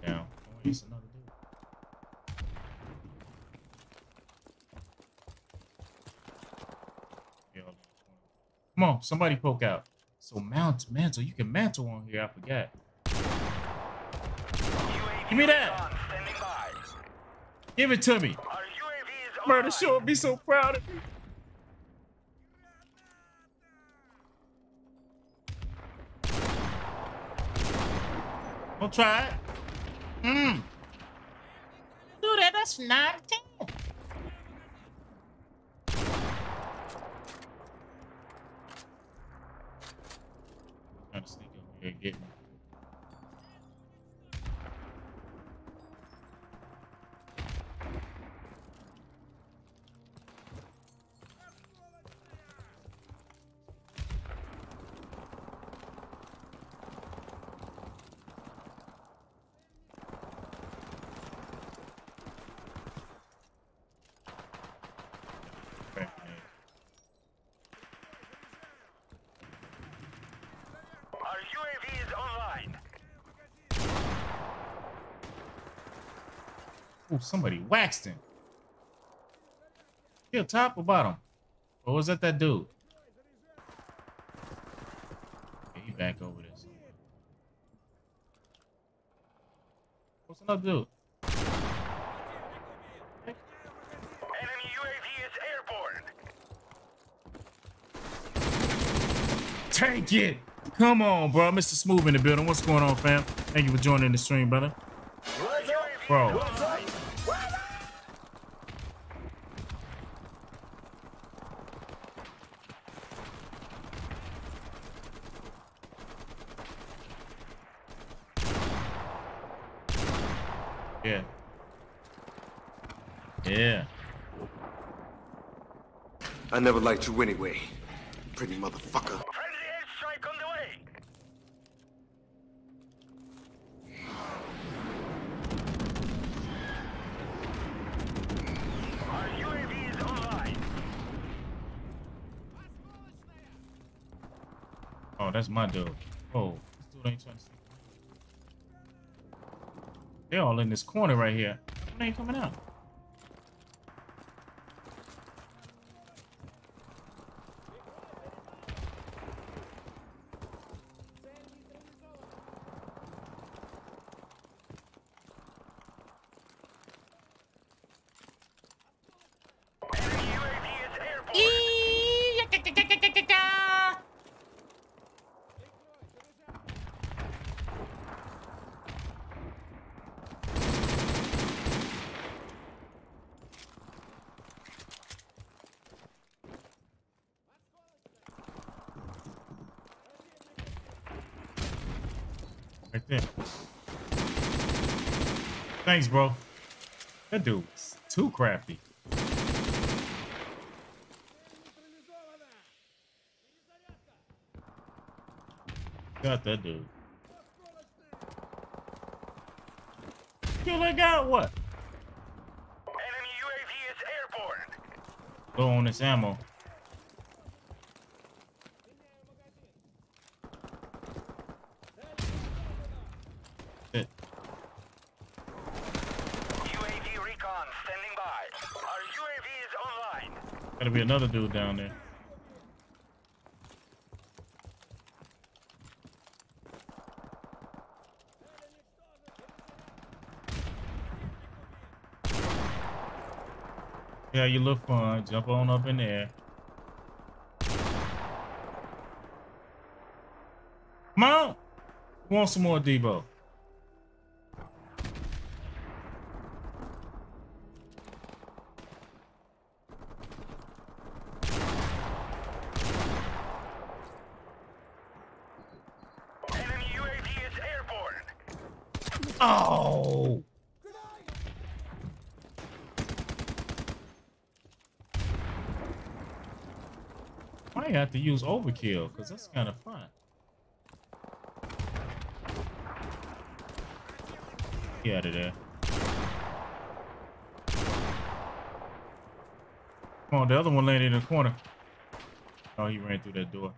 Yeah. Come on, somebody poke out. So mount, mantle. You can mantle on here. I forgot. Give me that. Give it to me. Murder sure would be so proud of me. Don't try it. Mmm. Do that. That's out Ooh, somebody waxed him. Kill top or bottom? Or was that that dude? He back over this. What's another dude? Tank it! Come on, bro. Mr. Smooth in the building. What's going on, fam? Thank you for joining the stream, brother. Bro. I never liked you anyway. Pretty motherfucker. Oh, that's my dude. Oh. They're all in this corner right here. They ain't coming out. Enemy UAV is airborne. Right there. Thanks, bro. That dude's too crafty. Got that dude. Kill that guy what? Enemy UAV is airborne. Go on this ammo. Shit. UAV recon standing by. Our UAV is online. Gotta be another dude down there. Yeah, you look fun. Jump on up in there. Come on. Who wants some more Debo? Enemy UAV is airborne. Oh. Might have to use overkill because that's kind of fun. Get out of there. Come on, the other one landed in the corner. Oh, he ran through that door.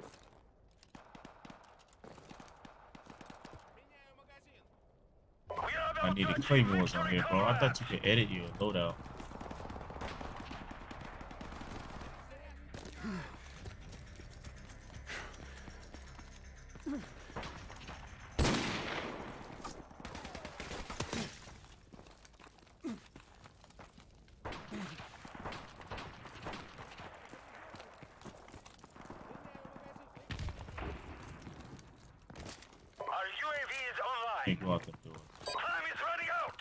I needed claymores on here, bro. I thought you could edit your loadout. Our UAV is online. Can't go out the door. Time is running out.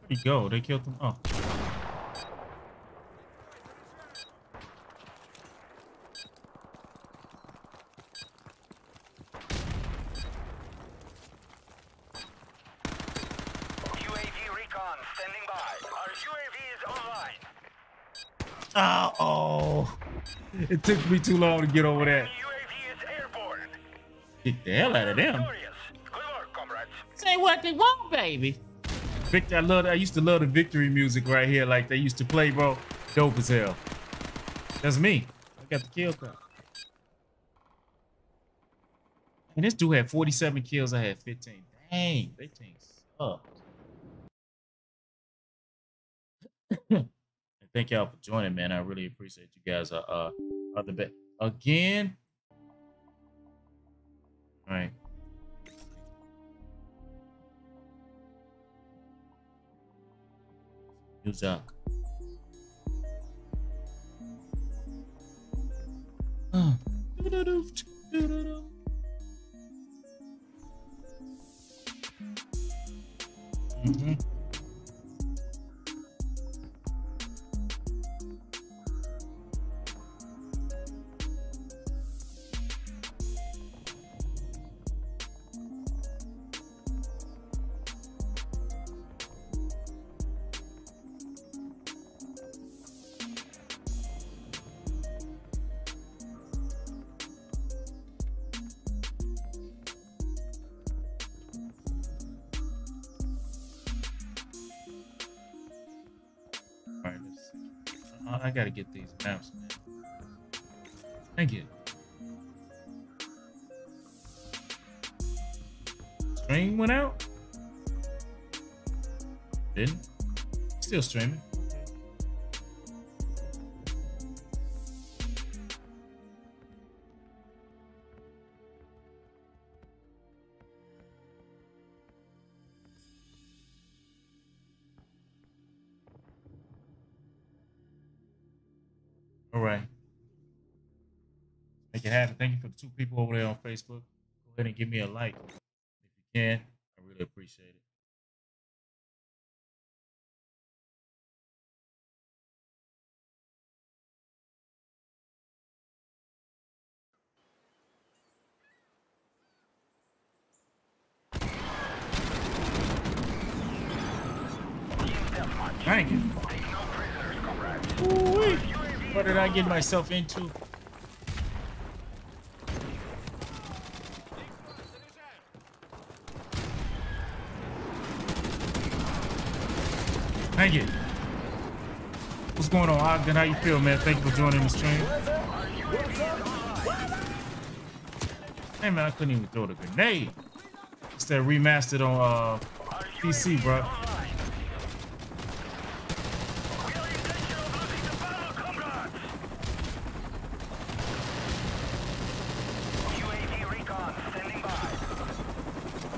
Where'd he go? They killed him. Oh. UAV recon standing by. Our UAV is online. Oh, oh. It took me too long to get over that. UAV is airborne. Kick the hell out of them. Glorious. Good work, comrades. Say what they want, baby. Victor, I love. I used to love the victory music right here, like they used to play, bro. Dope as hell. That's me. I got the kill count. And this dude had 47 kills. I had 15. Dang, they team sucked. Thank y'all for joining, man. I really appreciate you guys. Are uh, are the best again. All right. Uzak. Thank you. Stream went out? Didn't? Still streaming. Two people over there on Facebook. Go ahead and give me a like if you can. I really appreciate it. You. Ooh-wee. What did I get myself into? Thank you. What's going on, Ogden? How you feel, man? Thank you for joining the stream. Hey, man, I couldn't even throw the grenade. It's that remastered on uh, PC, bro. UAV recon standing by.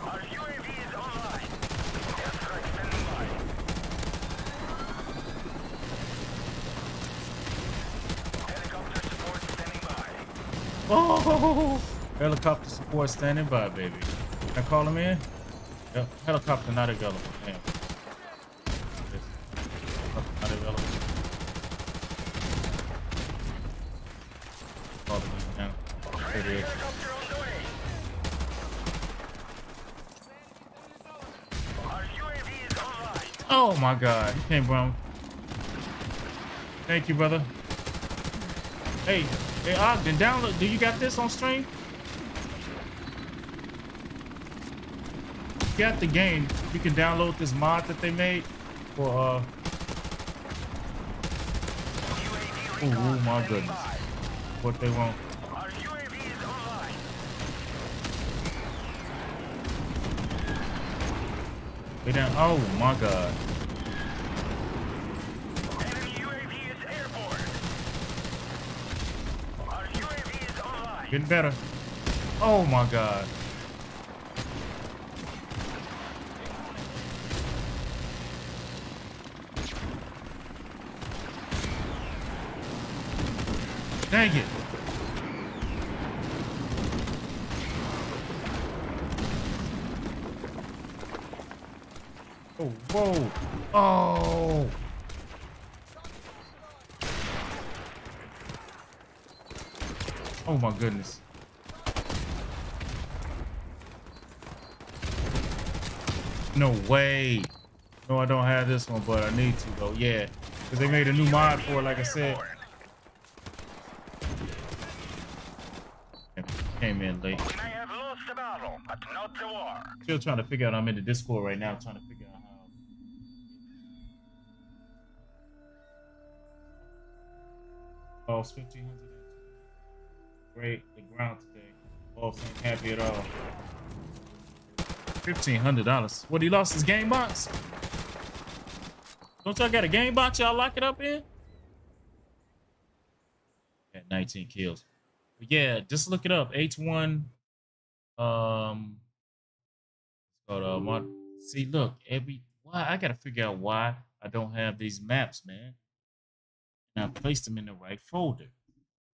Our UAV is online. Airstrike standing by. Helicopter support standing by. Oh, support standing by, baby. Can I call him in? Yep. Helicopter not available. Damn. Not available. Call the dude now. There. Oh my God, he came from. Thank you, brother. Hey, hey, Ogden, download. Do you got this on stream? Got the game. You can download this mod that they made for. uh Oh, my goodness, what they want. They down. Oh my God. Getting better. Oh my God. Dang it. Oh, whoa. Oh. Oh my goodness. No way. No, I don't have this one, but I need to though. Yeah, because they made a new mod for it, like I said. Came in late. We may have lost the battle, but not the war. Still trying to figure out. I'm in the Discord right now, trying to figure out how. Lost 1500. Great, the ground today. Boss ain't happy at all. Fifteen hundred dollars. What he lost his game box? Don't y'all got a game box y'all lock it up in? Got 19 kills. But yeah, just look it up. H1 um but uh mod- see look every why I gotta figure out why I don't have these maps, man. And I placed them in the right folder.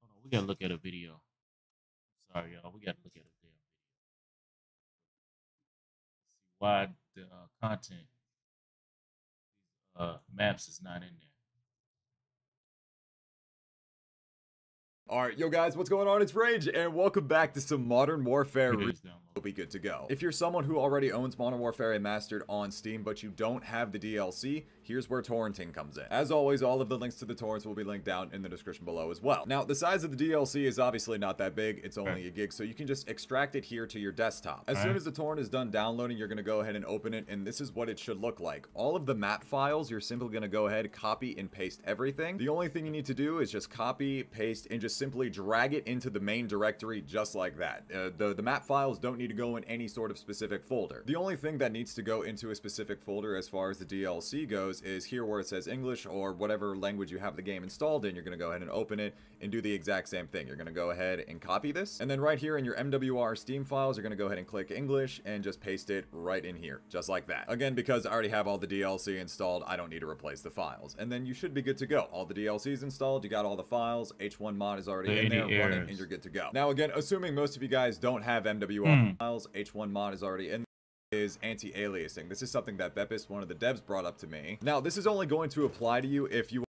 Hold on, we gotta look at a video. Sorry, y'all. We got to look at a video. See why the uh, content uh, maps is not in there. Alright, yo guys, what's going on? It's Rage, and welcome back to some Modern Warfare It is downloaded. Will be good to go. If you're someone who already owns Modern Warfare Remastered on Steam, but you don't have the DLC, here's where torrenting comes in. As always, all of the links to the torrents will be linked down in the description below as well. Now, the size of the DLC is obviously not that big, it's only a gig, so you can just extract it here to your desktop. As soon as the torrent is done downloading, you're gonna go ahead and open it, and this is what it should look like. All of the map files, you're simply gonna go ahead, copy and paste everything. The only thing you need to do is just copy, paste, and just simply drag it into the main directory just like that. Uh, the, the map files don't need to go in any sort of specific folder. The only thing that needs to go into a specific folder as far as the DLC goes is here where it says English or whatever language you have the game installed in, you're going to go ahead and open it and do the exact same thing. You're going to go ahead and copy this. And then right here in your MWR Steam files, you're going to go ahead and click English and just paste it right in here, just like that. Again, because I already have all the DLC installed, I don't need to replace the files. And then you should be good to go. All the DLC is installed, you got all the files, H1 mod is already in there, running, errors? and you're good to go. Now again, assuming most of you guys don't have MWR hmm. Files, H1 mod is already in is anti-aliasing. This is something that Bepis, one of the devs, brought up to me. Now, this is only going to apply to you if you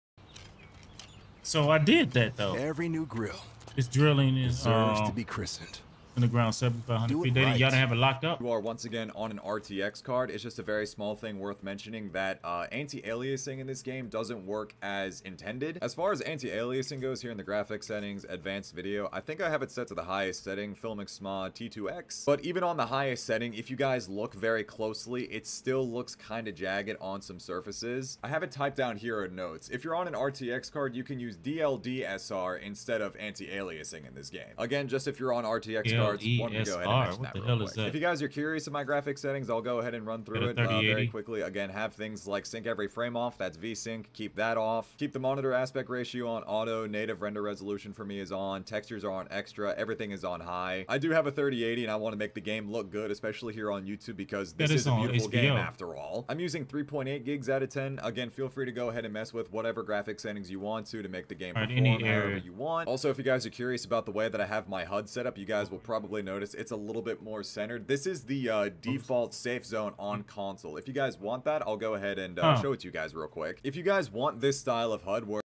So I did that though. Every new grill This drilling is deserves uh, to be christened. In the ground 7,500 Do feet. Right. Y'all don't have it locked up? you are once again on an RTX card, it's just a very small thing worth mentioning that uh, anti-aliasing in this game doesn't work as intended. As far as anti-aliasing goes here in the graphics settings, advanced video, I think I have it set to the highest setting, Filmic SMA T2X. But even on the highest setting, if you guys look very closely, it still looks kind of jagged on some surfaces. I have it typed down here in notes. If you're on an RTX card, you can use DLDSR instead of anti-aliasing in this game. Again, just if you're on RTX cards, wanted to go ahead and mention what that the hell quick. is that? If you guys are curious of my graphic settings, I'll go ahead and run through it uh, very quickly. Again, have things like sync every frame off, that's VSync, keep that off. Keep the monitor aspect ratio on auto, native render resolution for me is on, textures are on extra, everything is on high. I do have a 3080 and I want to make the game look good, especially here on YouTube because this That is is a on beautiful game after all. I'm using 3.8 gigs out of 10. Again, feel free to go ahead and mess with whatever graphic settings you want to to make the game perform any however area. you want. Also, if you guys are curious about the way that I have my HUD set up, you guys will probably notice it's a little bit more centered. This is the uh, default safe zone on console. If you guys want that, I'll go ahead and uh, show it to you guys real quick. If you guys want this style of HUD where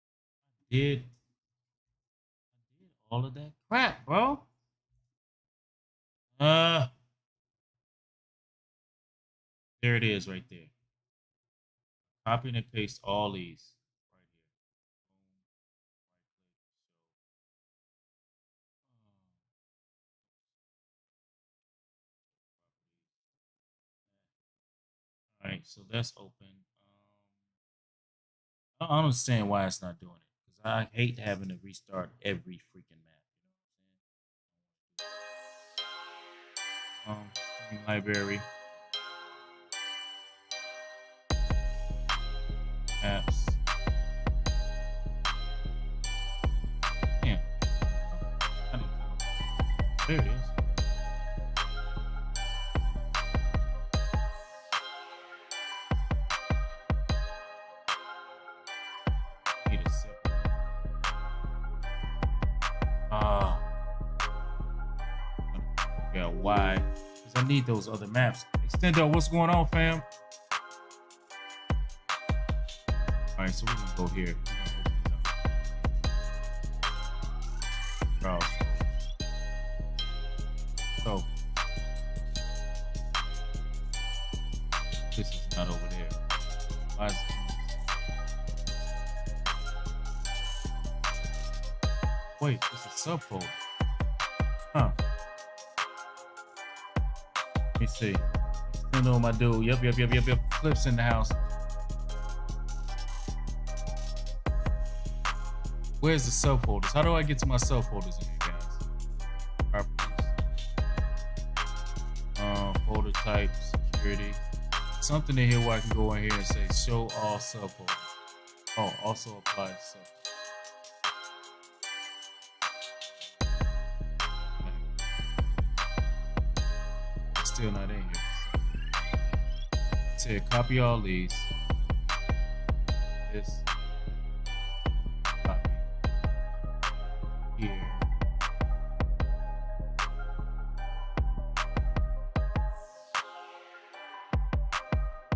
Did, did all of that crap, bro. Uh, there it is right there. Copy and paste all these right, so that's open. Um, I don't understand why it's not doing it because I hate having to restart every freaking map. You know? Um, library, apps. Yeah. There it is. Need those other maps. Extendo, what's going on, fam? Alright, so we're gonna go here. Browse. So this is not over there. Why is Wait, it's a subfolder. See. You know my dude. Yep, yep, yep, yep, yep. Clips in the house. Where's the subfolders? How do I get to my subfolders in here, guys? Uh, folder type, security. Something in here where I can go in here and say show all subfolders. Oh, also apply to still not in here. So, to copy all these. This. Copy. Here.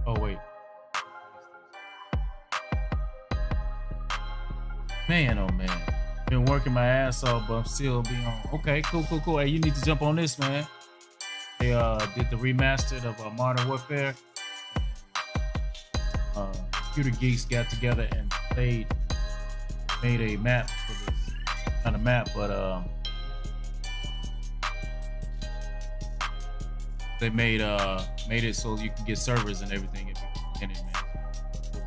Oh, wait. Man, oh man. Been working my ass off, but I'm still being on. Okay, cool, cool, cool. Hey, you need to jump on this, man. Uh did the remastered of uh, Modern Warfare. Uh, computer geeks got together and played, made a map for this kind of map, but um, they made uh made it so you can get servers and everything if you in it, man.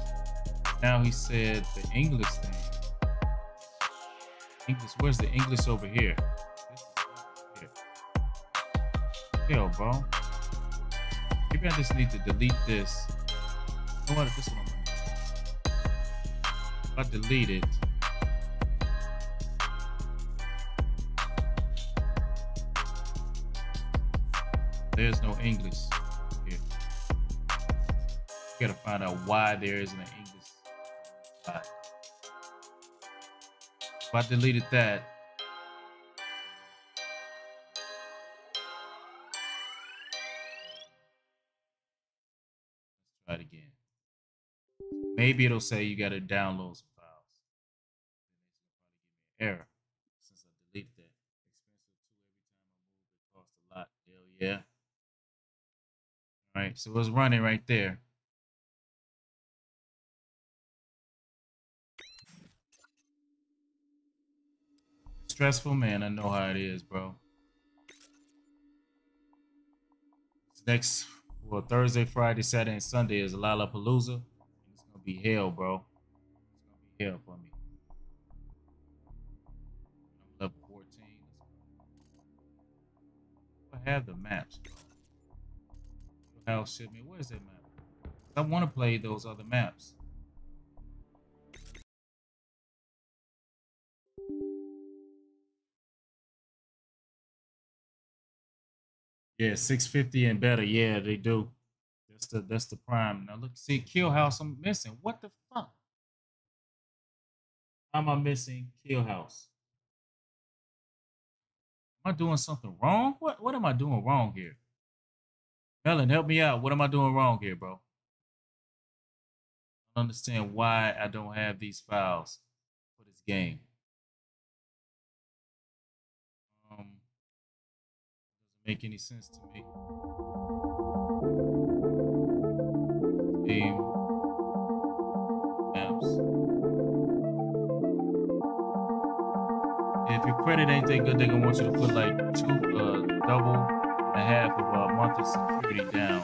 Now he said the English thing. English, where's the English over here? Bro. Maybe I just need to delete this. You know? This one. If I delete it. There's no English here. You gotta find out why there isn't an English. If I deleted that, Maybe it'll say you gotta download some files. Error since I deleted that. Expensive too. Every time I move, it costs a lot. Hell yeah. All right, so it's running right there. Stressful, man. I know how it is, bro. Next, well, Thursday, Friday, Saturday, and Sunday is Lollapalooza. Be hell, bro. It's gonna be hell for me. I'm level 14. I have the maps, bro. House shit, man. Where's that map? I want to play those other maps. Yeah, 650 and better. Yeah, they do. That's the that's the prime. Now look, see Kill House. I'm missing. What the fuck? Am I missing Kill House? Am I doing something wrong? What what am I doing wrong here? Melon, help me out. What am I doing wrong here, bro? I don't understand why I don't have these files for this game. Um, doesn't make any sense to me. Maps. If your credit ain't that good, they're gonna want you to put like two, uh, double and a half of a month of security down.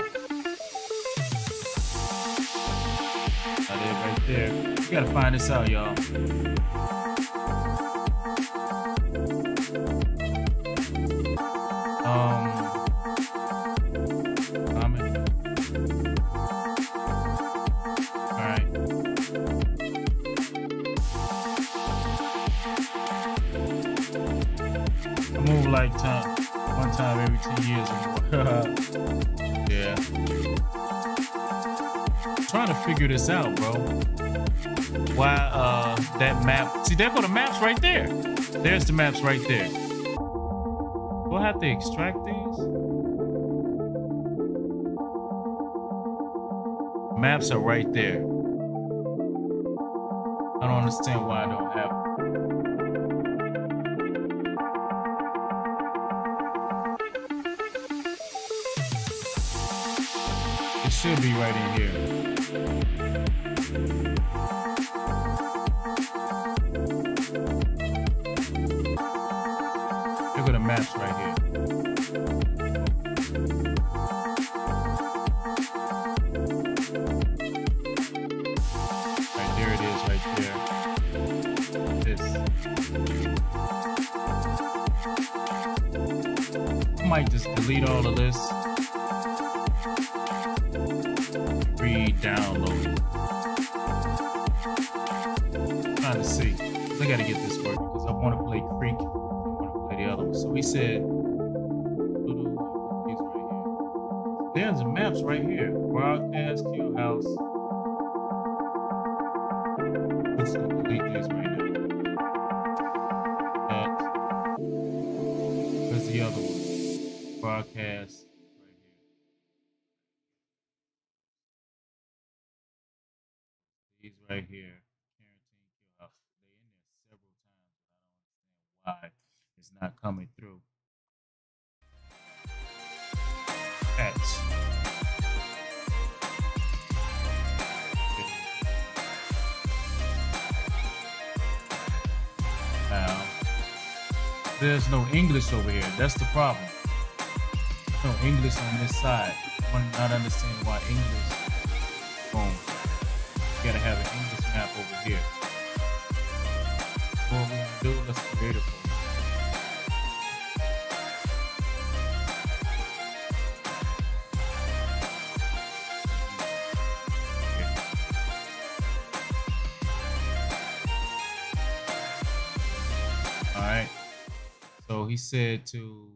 Now there, right there. You gotta find this out, y'all. Time, one time every two years or more. yeah. trying to figure this out, bro. Why uh that map? See, there go the maps right there. There's the maps right there. Do I have to extract these? Maps are right there. I don't understand why I don't have should be right in here. Look at the maps right here. Right there it is, right there. This. I might just delete all of this. Said, no English over here. That's the problem. No English on this side. I'm not understanding why English. Boom. Gotta have an English said to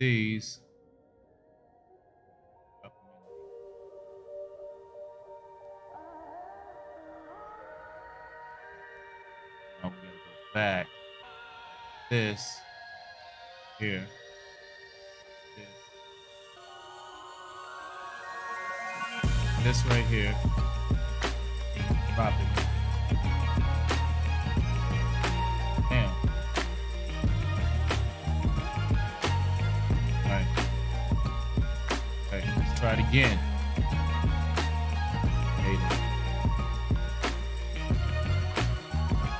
these. We're gonna go back. This here. This. This right here. Drop it. Again. Hate it.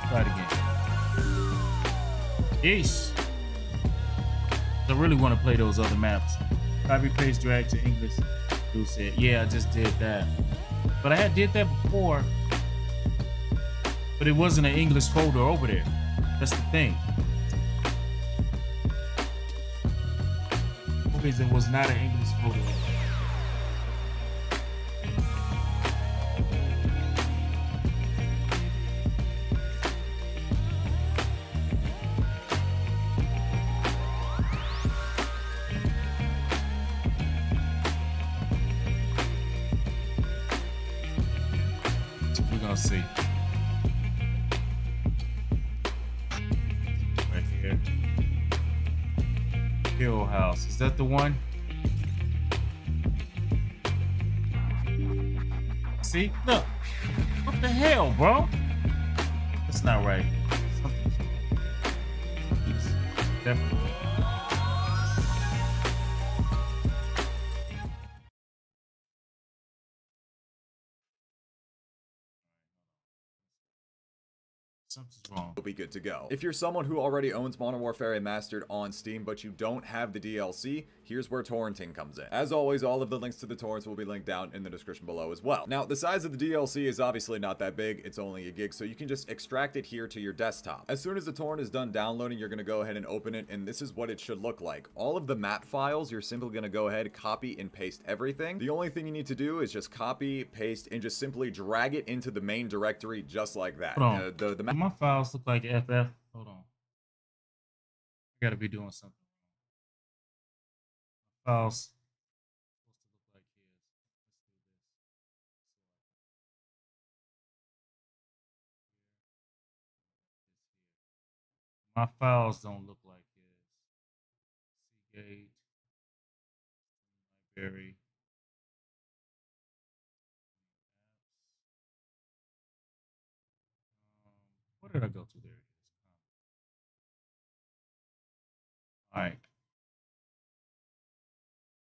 Try it again. Yeesh. I really want to play those other maps. Copy paste drag to English. Dude said, yeah, I just did that. But I had did that before. But it wasn't an English folder over there. That's the thing. Movies, it was not an English folder. Is that the one? See? Look. What the hell, bro? That's not right. Something's definitely. Wrong. You'll be good to go. If you're someone who already owns Modern Warfare Remastered on Steam, but you don't have the DLC, here's where torrenting comes in. As always, all of the links to the torrents will be linked down in the description below as well. Now, the size of the DLC is obviously not that big, it's only a gig, so you can just extract it here to your desktop. As soon as the torrent is done downloading, you're gonna go ahead and open it, and this is what it should look like. All of the map files, you're simply gonna go ahead, copy and paste everything. The only thing you need to do is just copy, paste, and just simply drag it into the main directory just like that. Hold on. Uh, the, the map My files look like FF. Hold on. I gotta be doing something. This. My files don't look like his. Seagate. Library. Um, where did I go to? There it is. All right.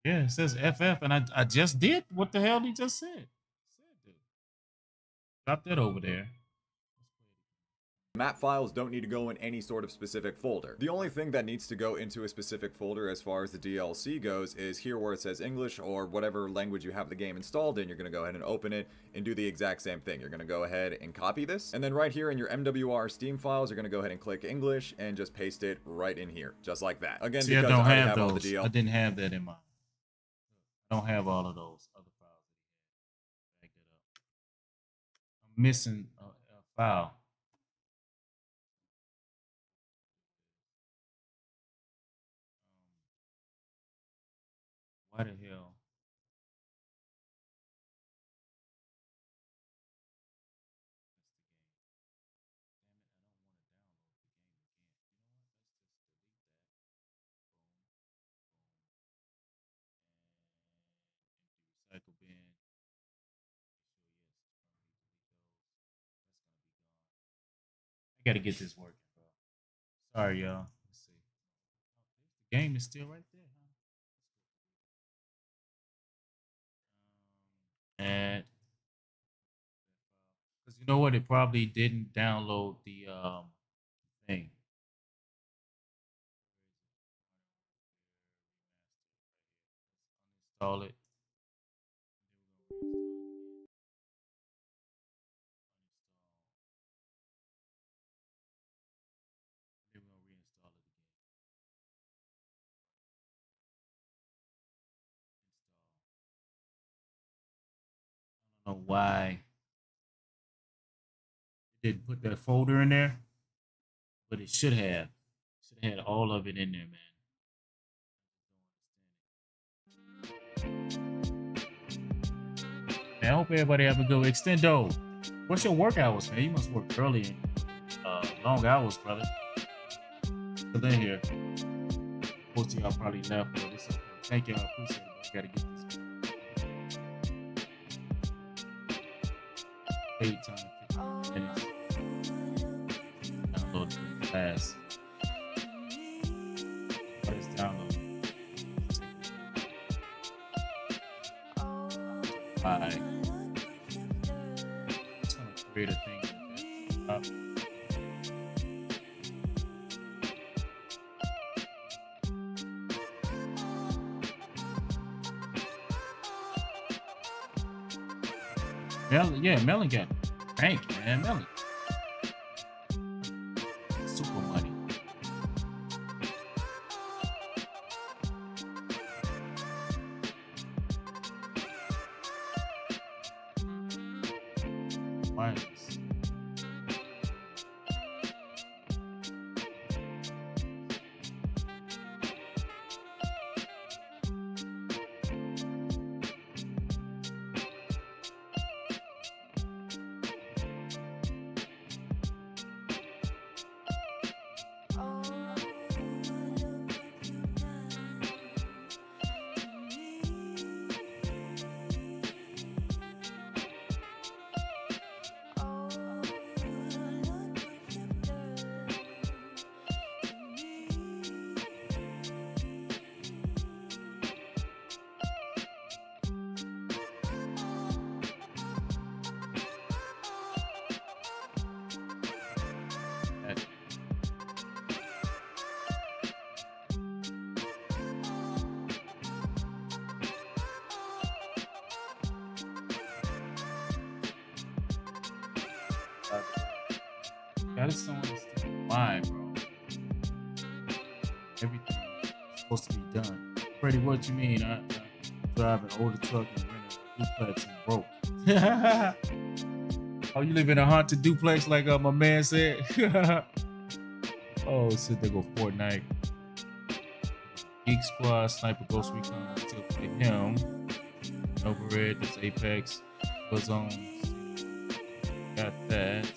Yeah, it says FF, and I, I just did what the hell he just said. Drop that over there. Map files don't need to go in any sort of specific folder. The only thing that needs to go into a specific folder as far as the DLC goes is here where it says English or whatever language you have the game installed in, you're going to go ahead and open it and do the exact same thing. You're going to go ahead and copy this. And then right here in your MWR Steam files, you're going to go ahead and click English and just paste it right in here, just like that. Again, See, I because don't already have all those. I didn't have that in my. I don't have all of those other files. Back that up. I'm missing a, a file. Um, why the hell? Gotta get this working, bro. Sorry, y'all. Let's see. The game is still right there, huh? Um, and because you know what, it probably didn't download the um thing. Uninstall it. Know why it didn't put that folder in there, but it should have. Should have had all of it in there, man. Man, I hope everybody have a good extendo. What's your work hours, man? You must work early uh, long hours, brother. Still in here. Most of y'all probably left, but it's okay. Thank y'all. I appreciate it. I gotta get Eight time, 15 minutes. Download fast. Download? Bye. Create a thing. Up. Mel, yeah, got bank, man. What you mean? I, I drive an older truck and rent a duplex and broke. oh, you live in a haunted duplex like uh, my man said? oh, shit, they go Fortnite. Geek Squad, Sniper Ghost Recon, still play him. Over Red, that's Apex. On. Got that.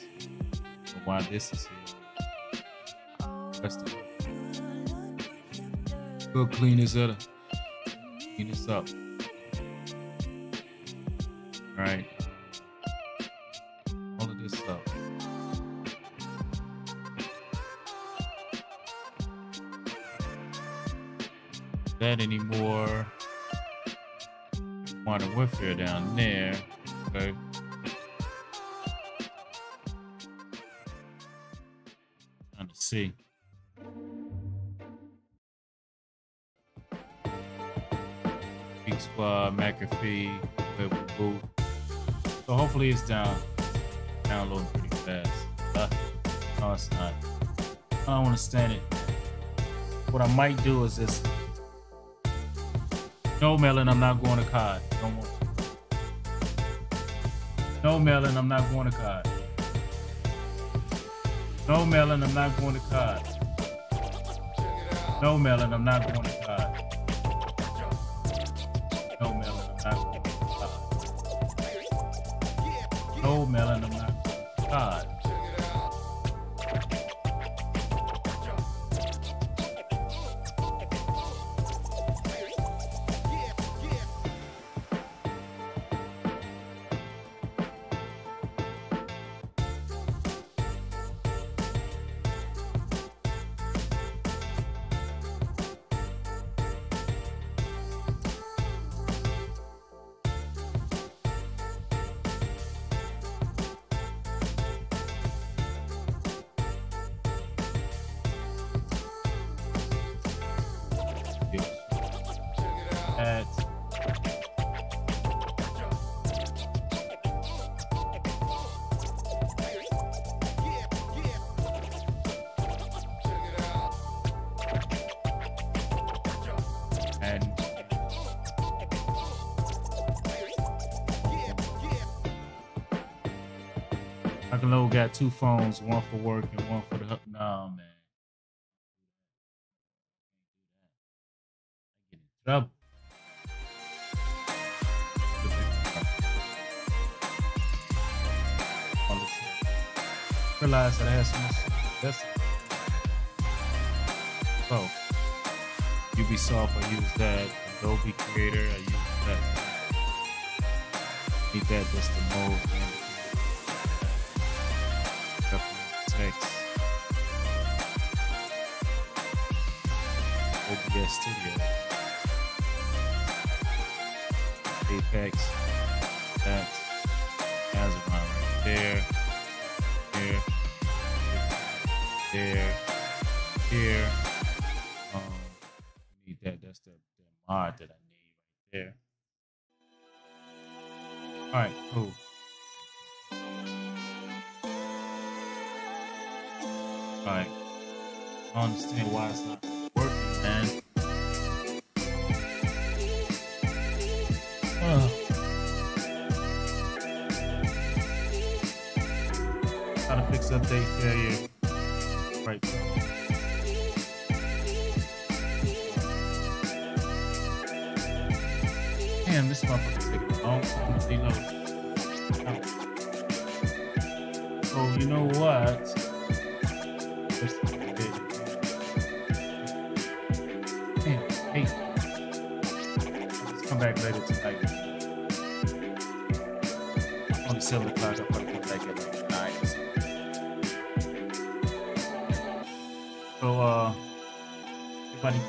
But why this is here. Rest of it. Go clean this up. Clean. Alright. All of this up. That anymore. Modern Warfare down there. Okay. Trying to see. Squad, McAfee, Webroot. So hopefully it's down, downloading pretty fast. Uh, no, it's not. I don't understand it. What I might do is this. No, Melon, I'm not going to COD. Don't want No, Melon, I'm not going to COD. No, Melon, I'm not going to COD. No, Melon, I'm not going to Uncle Low got two phones, one for work and one for the. hu- No, man. Get in trouble. Realized that I had so much. So. Oh. Ubisoft, I use that. Adobe Creator,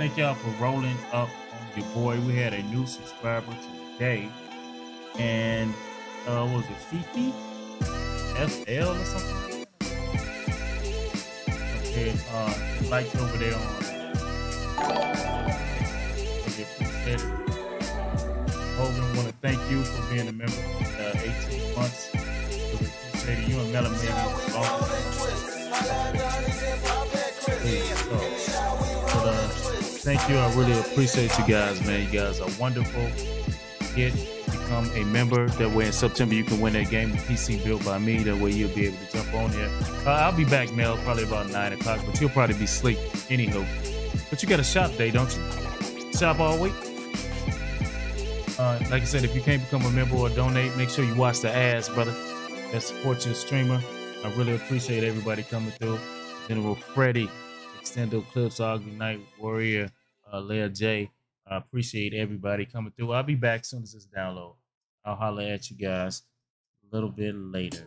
thank y'all for rolling up on your boy. We had a new subscriber today. And, uh, was it Fifi? FL or something? Okay, uh, like over there on. Thank you. I really appreciate you guys, man. You guys are wonderful. Get become a member. That way, in September, you can win that game PC built by me. That way, you'll be able to jump on there. Uh, I'll be back, Mel, probably about nine o'clock, but you'll probably be asleep. Anywho, but you got a shop day, don't you? Shop all week. Uh, like I said, if you can't become a member or donate, make sure you watch the ads, brother. That supports your streamer. I really appreciate everybody coming through. General Freddy, Extendo Clips, Augie Night Warrior, uh, Leah J. I appreciate everybody coming through. I'll be back soon as this download. I'll holler at you guys a little bit later.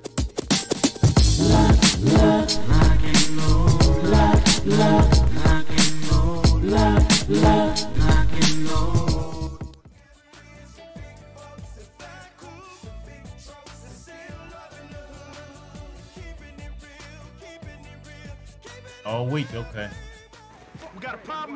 All week, okay. We got a problem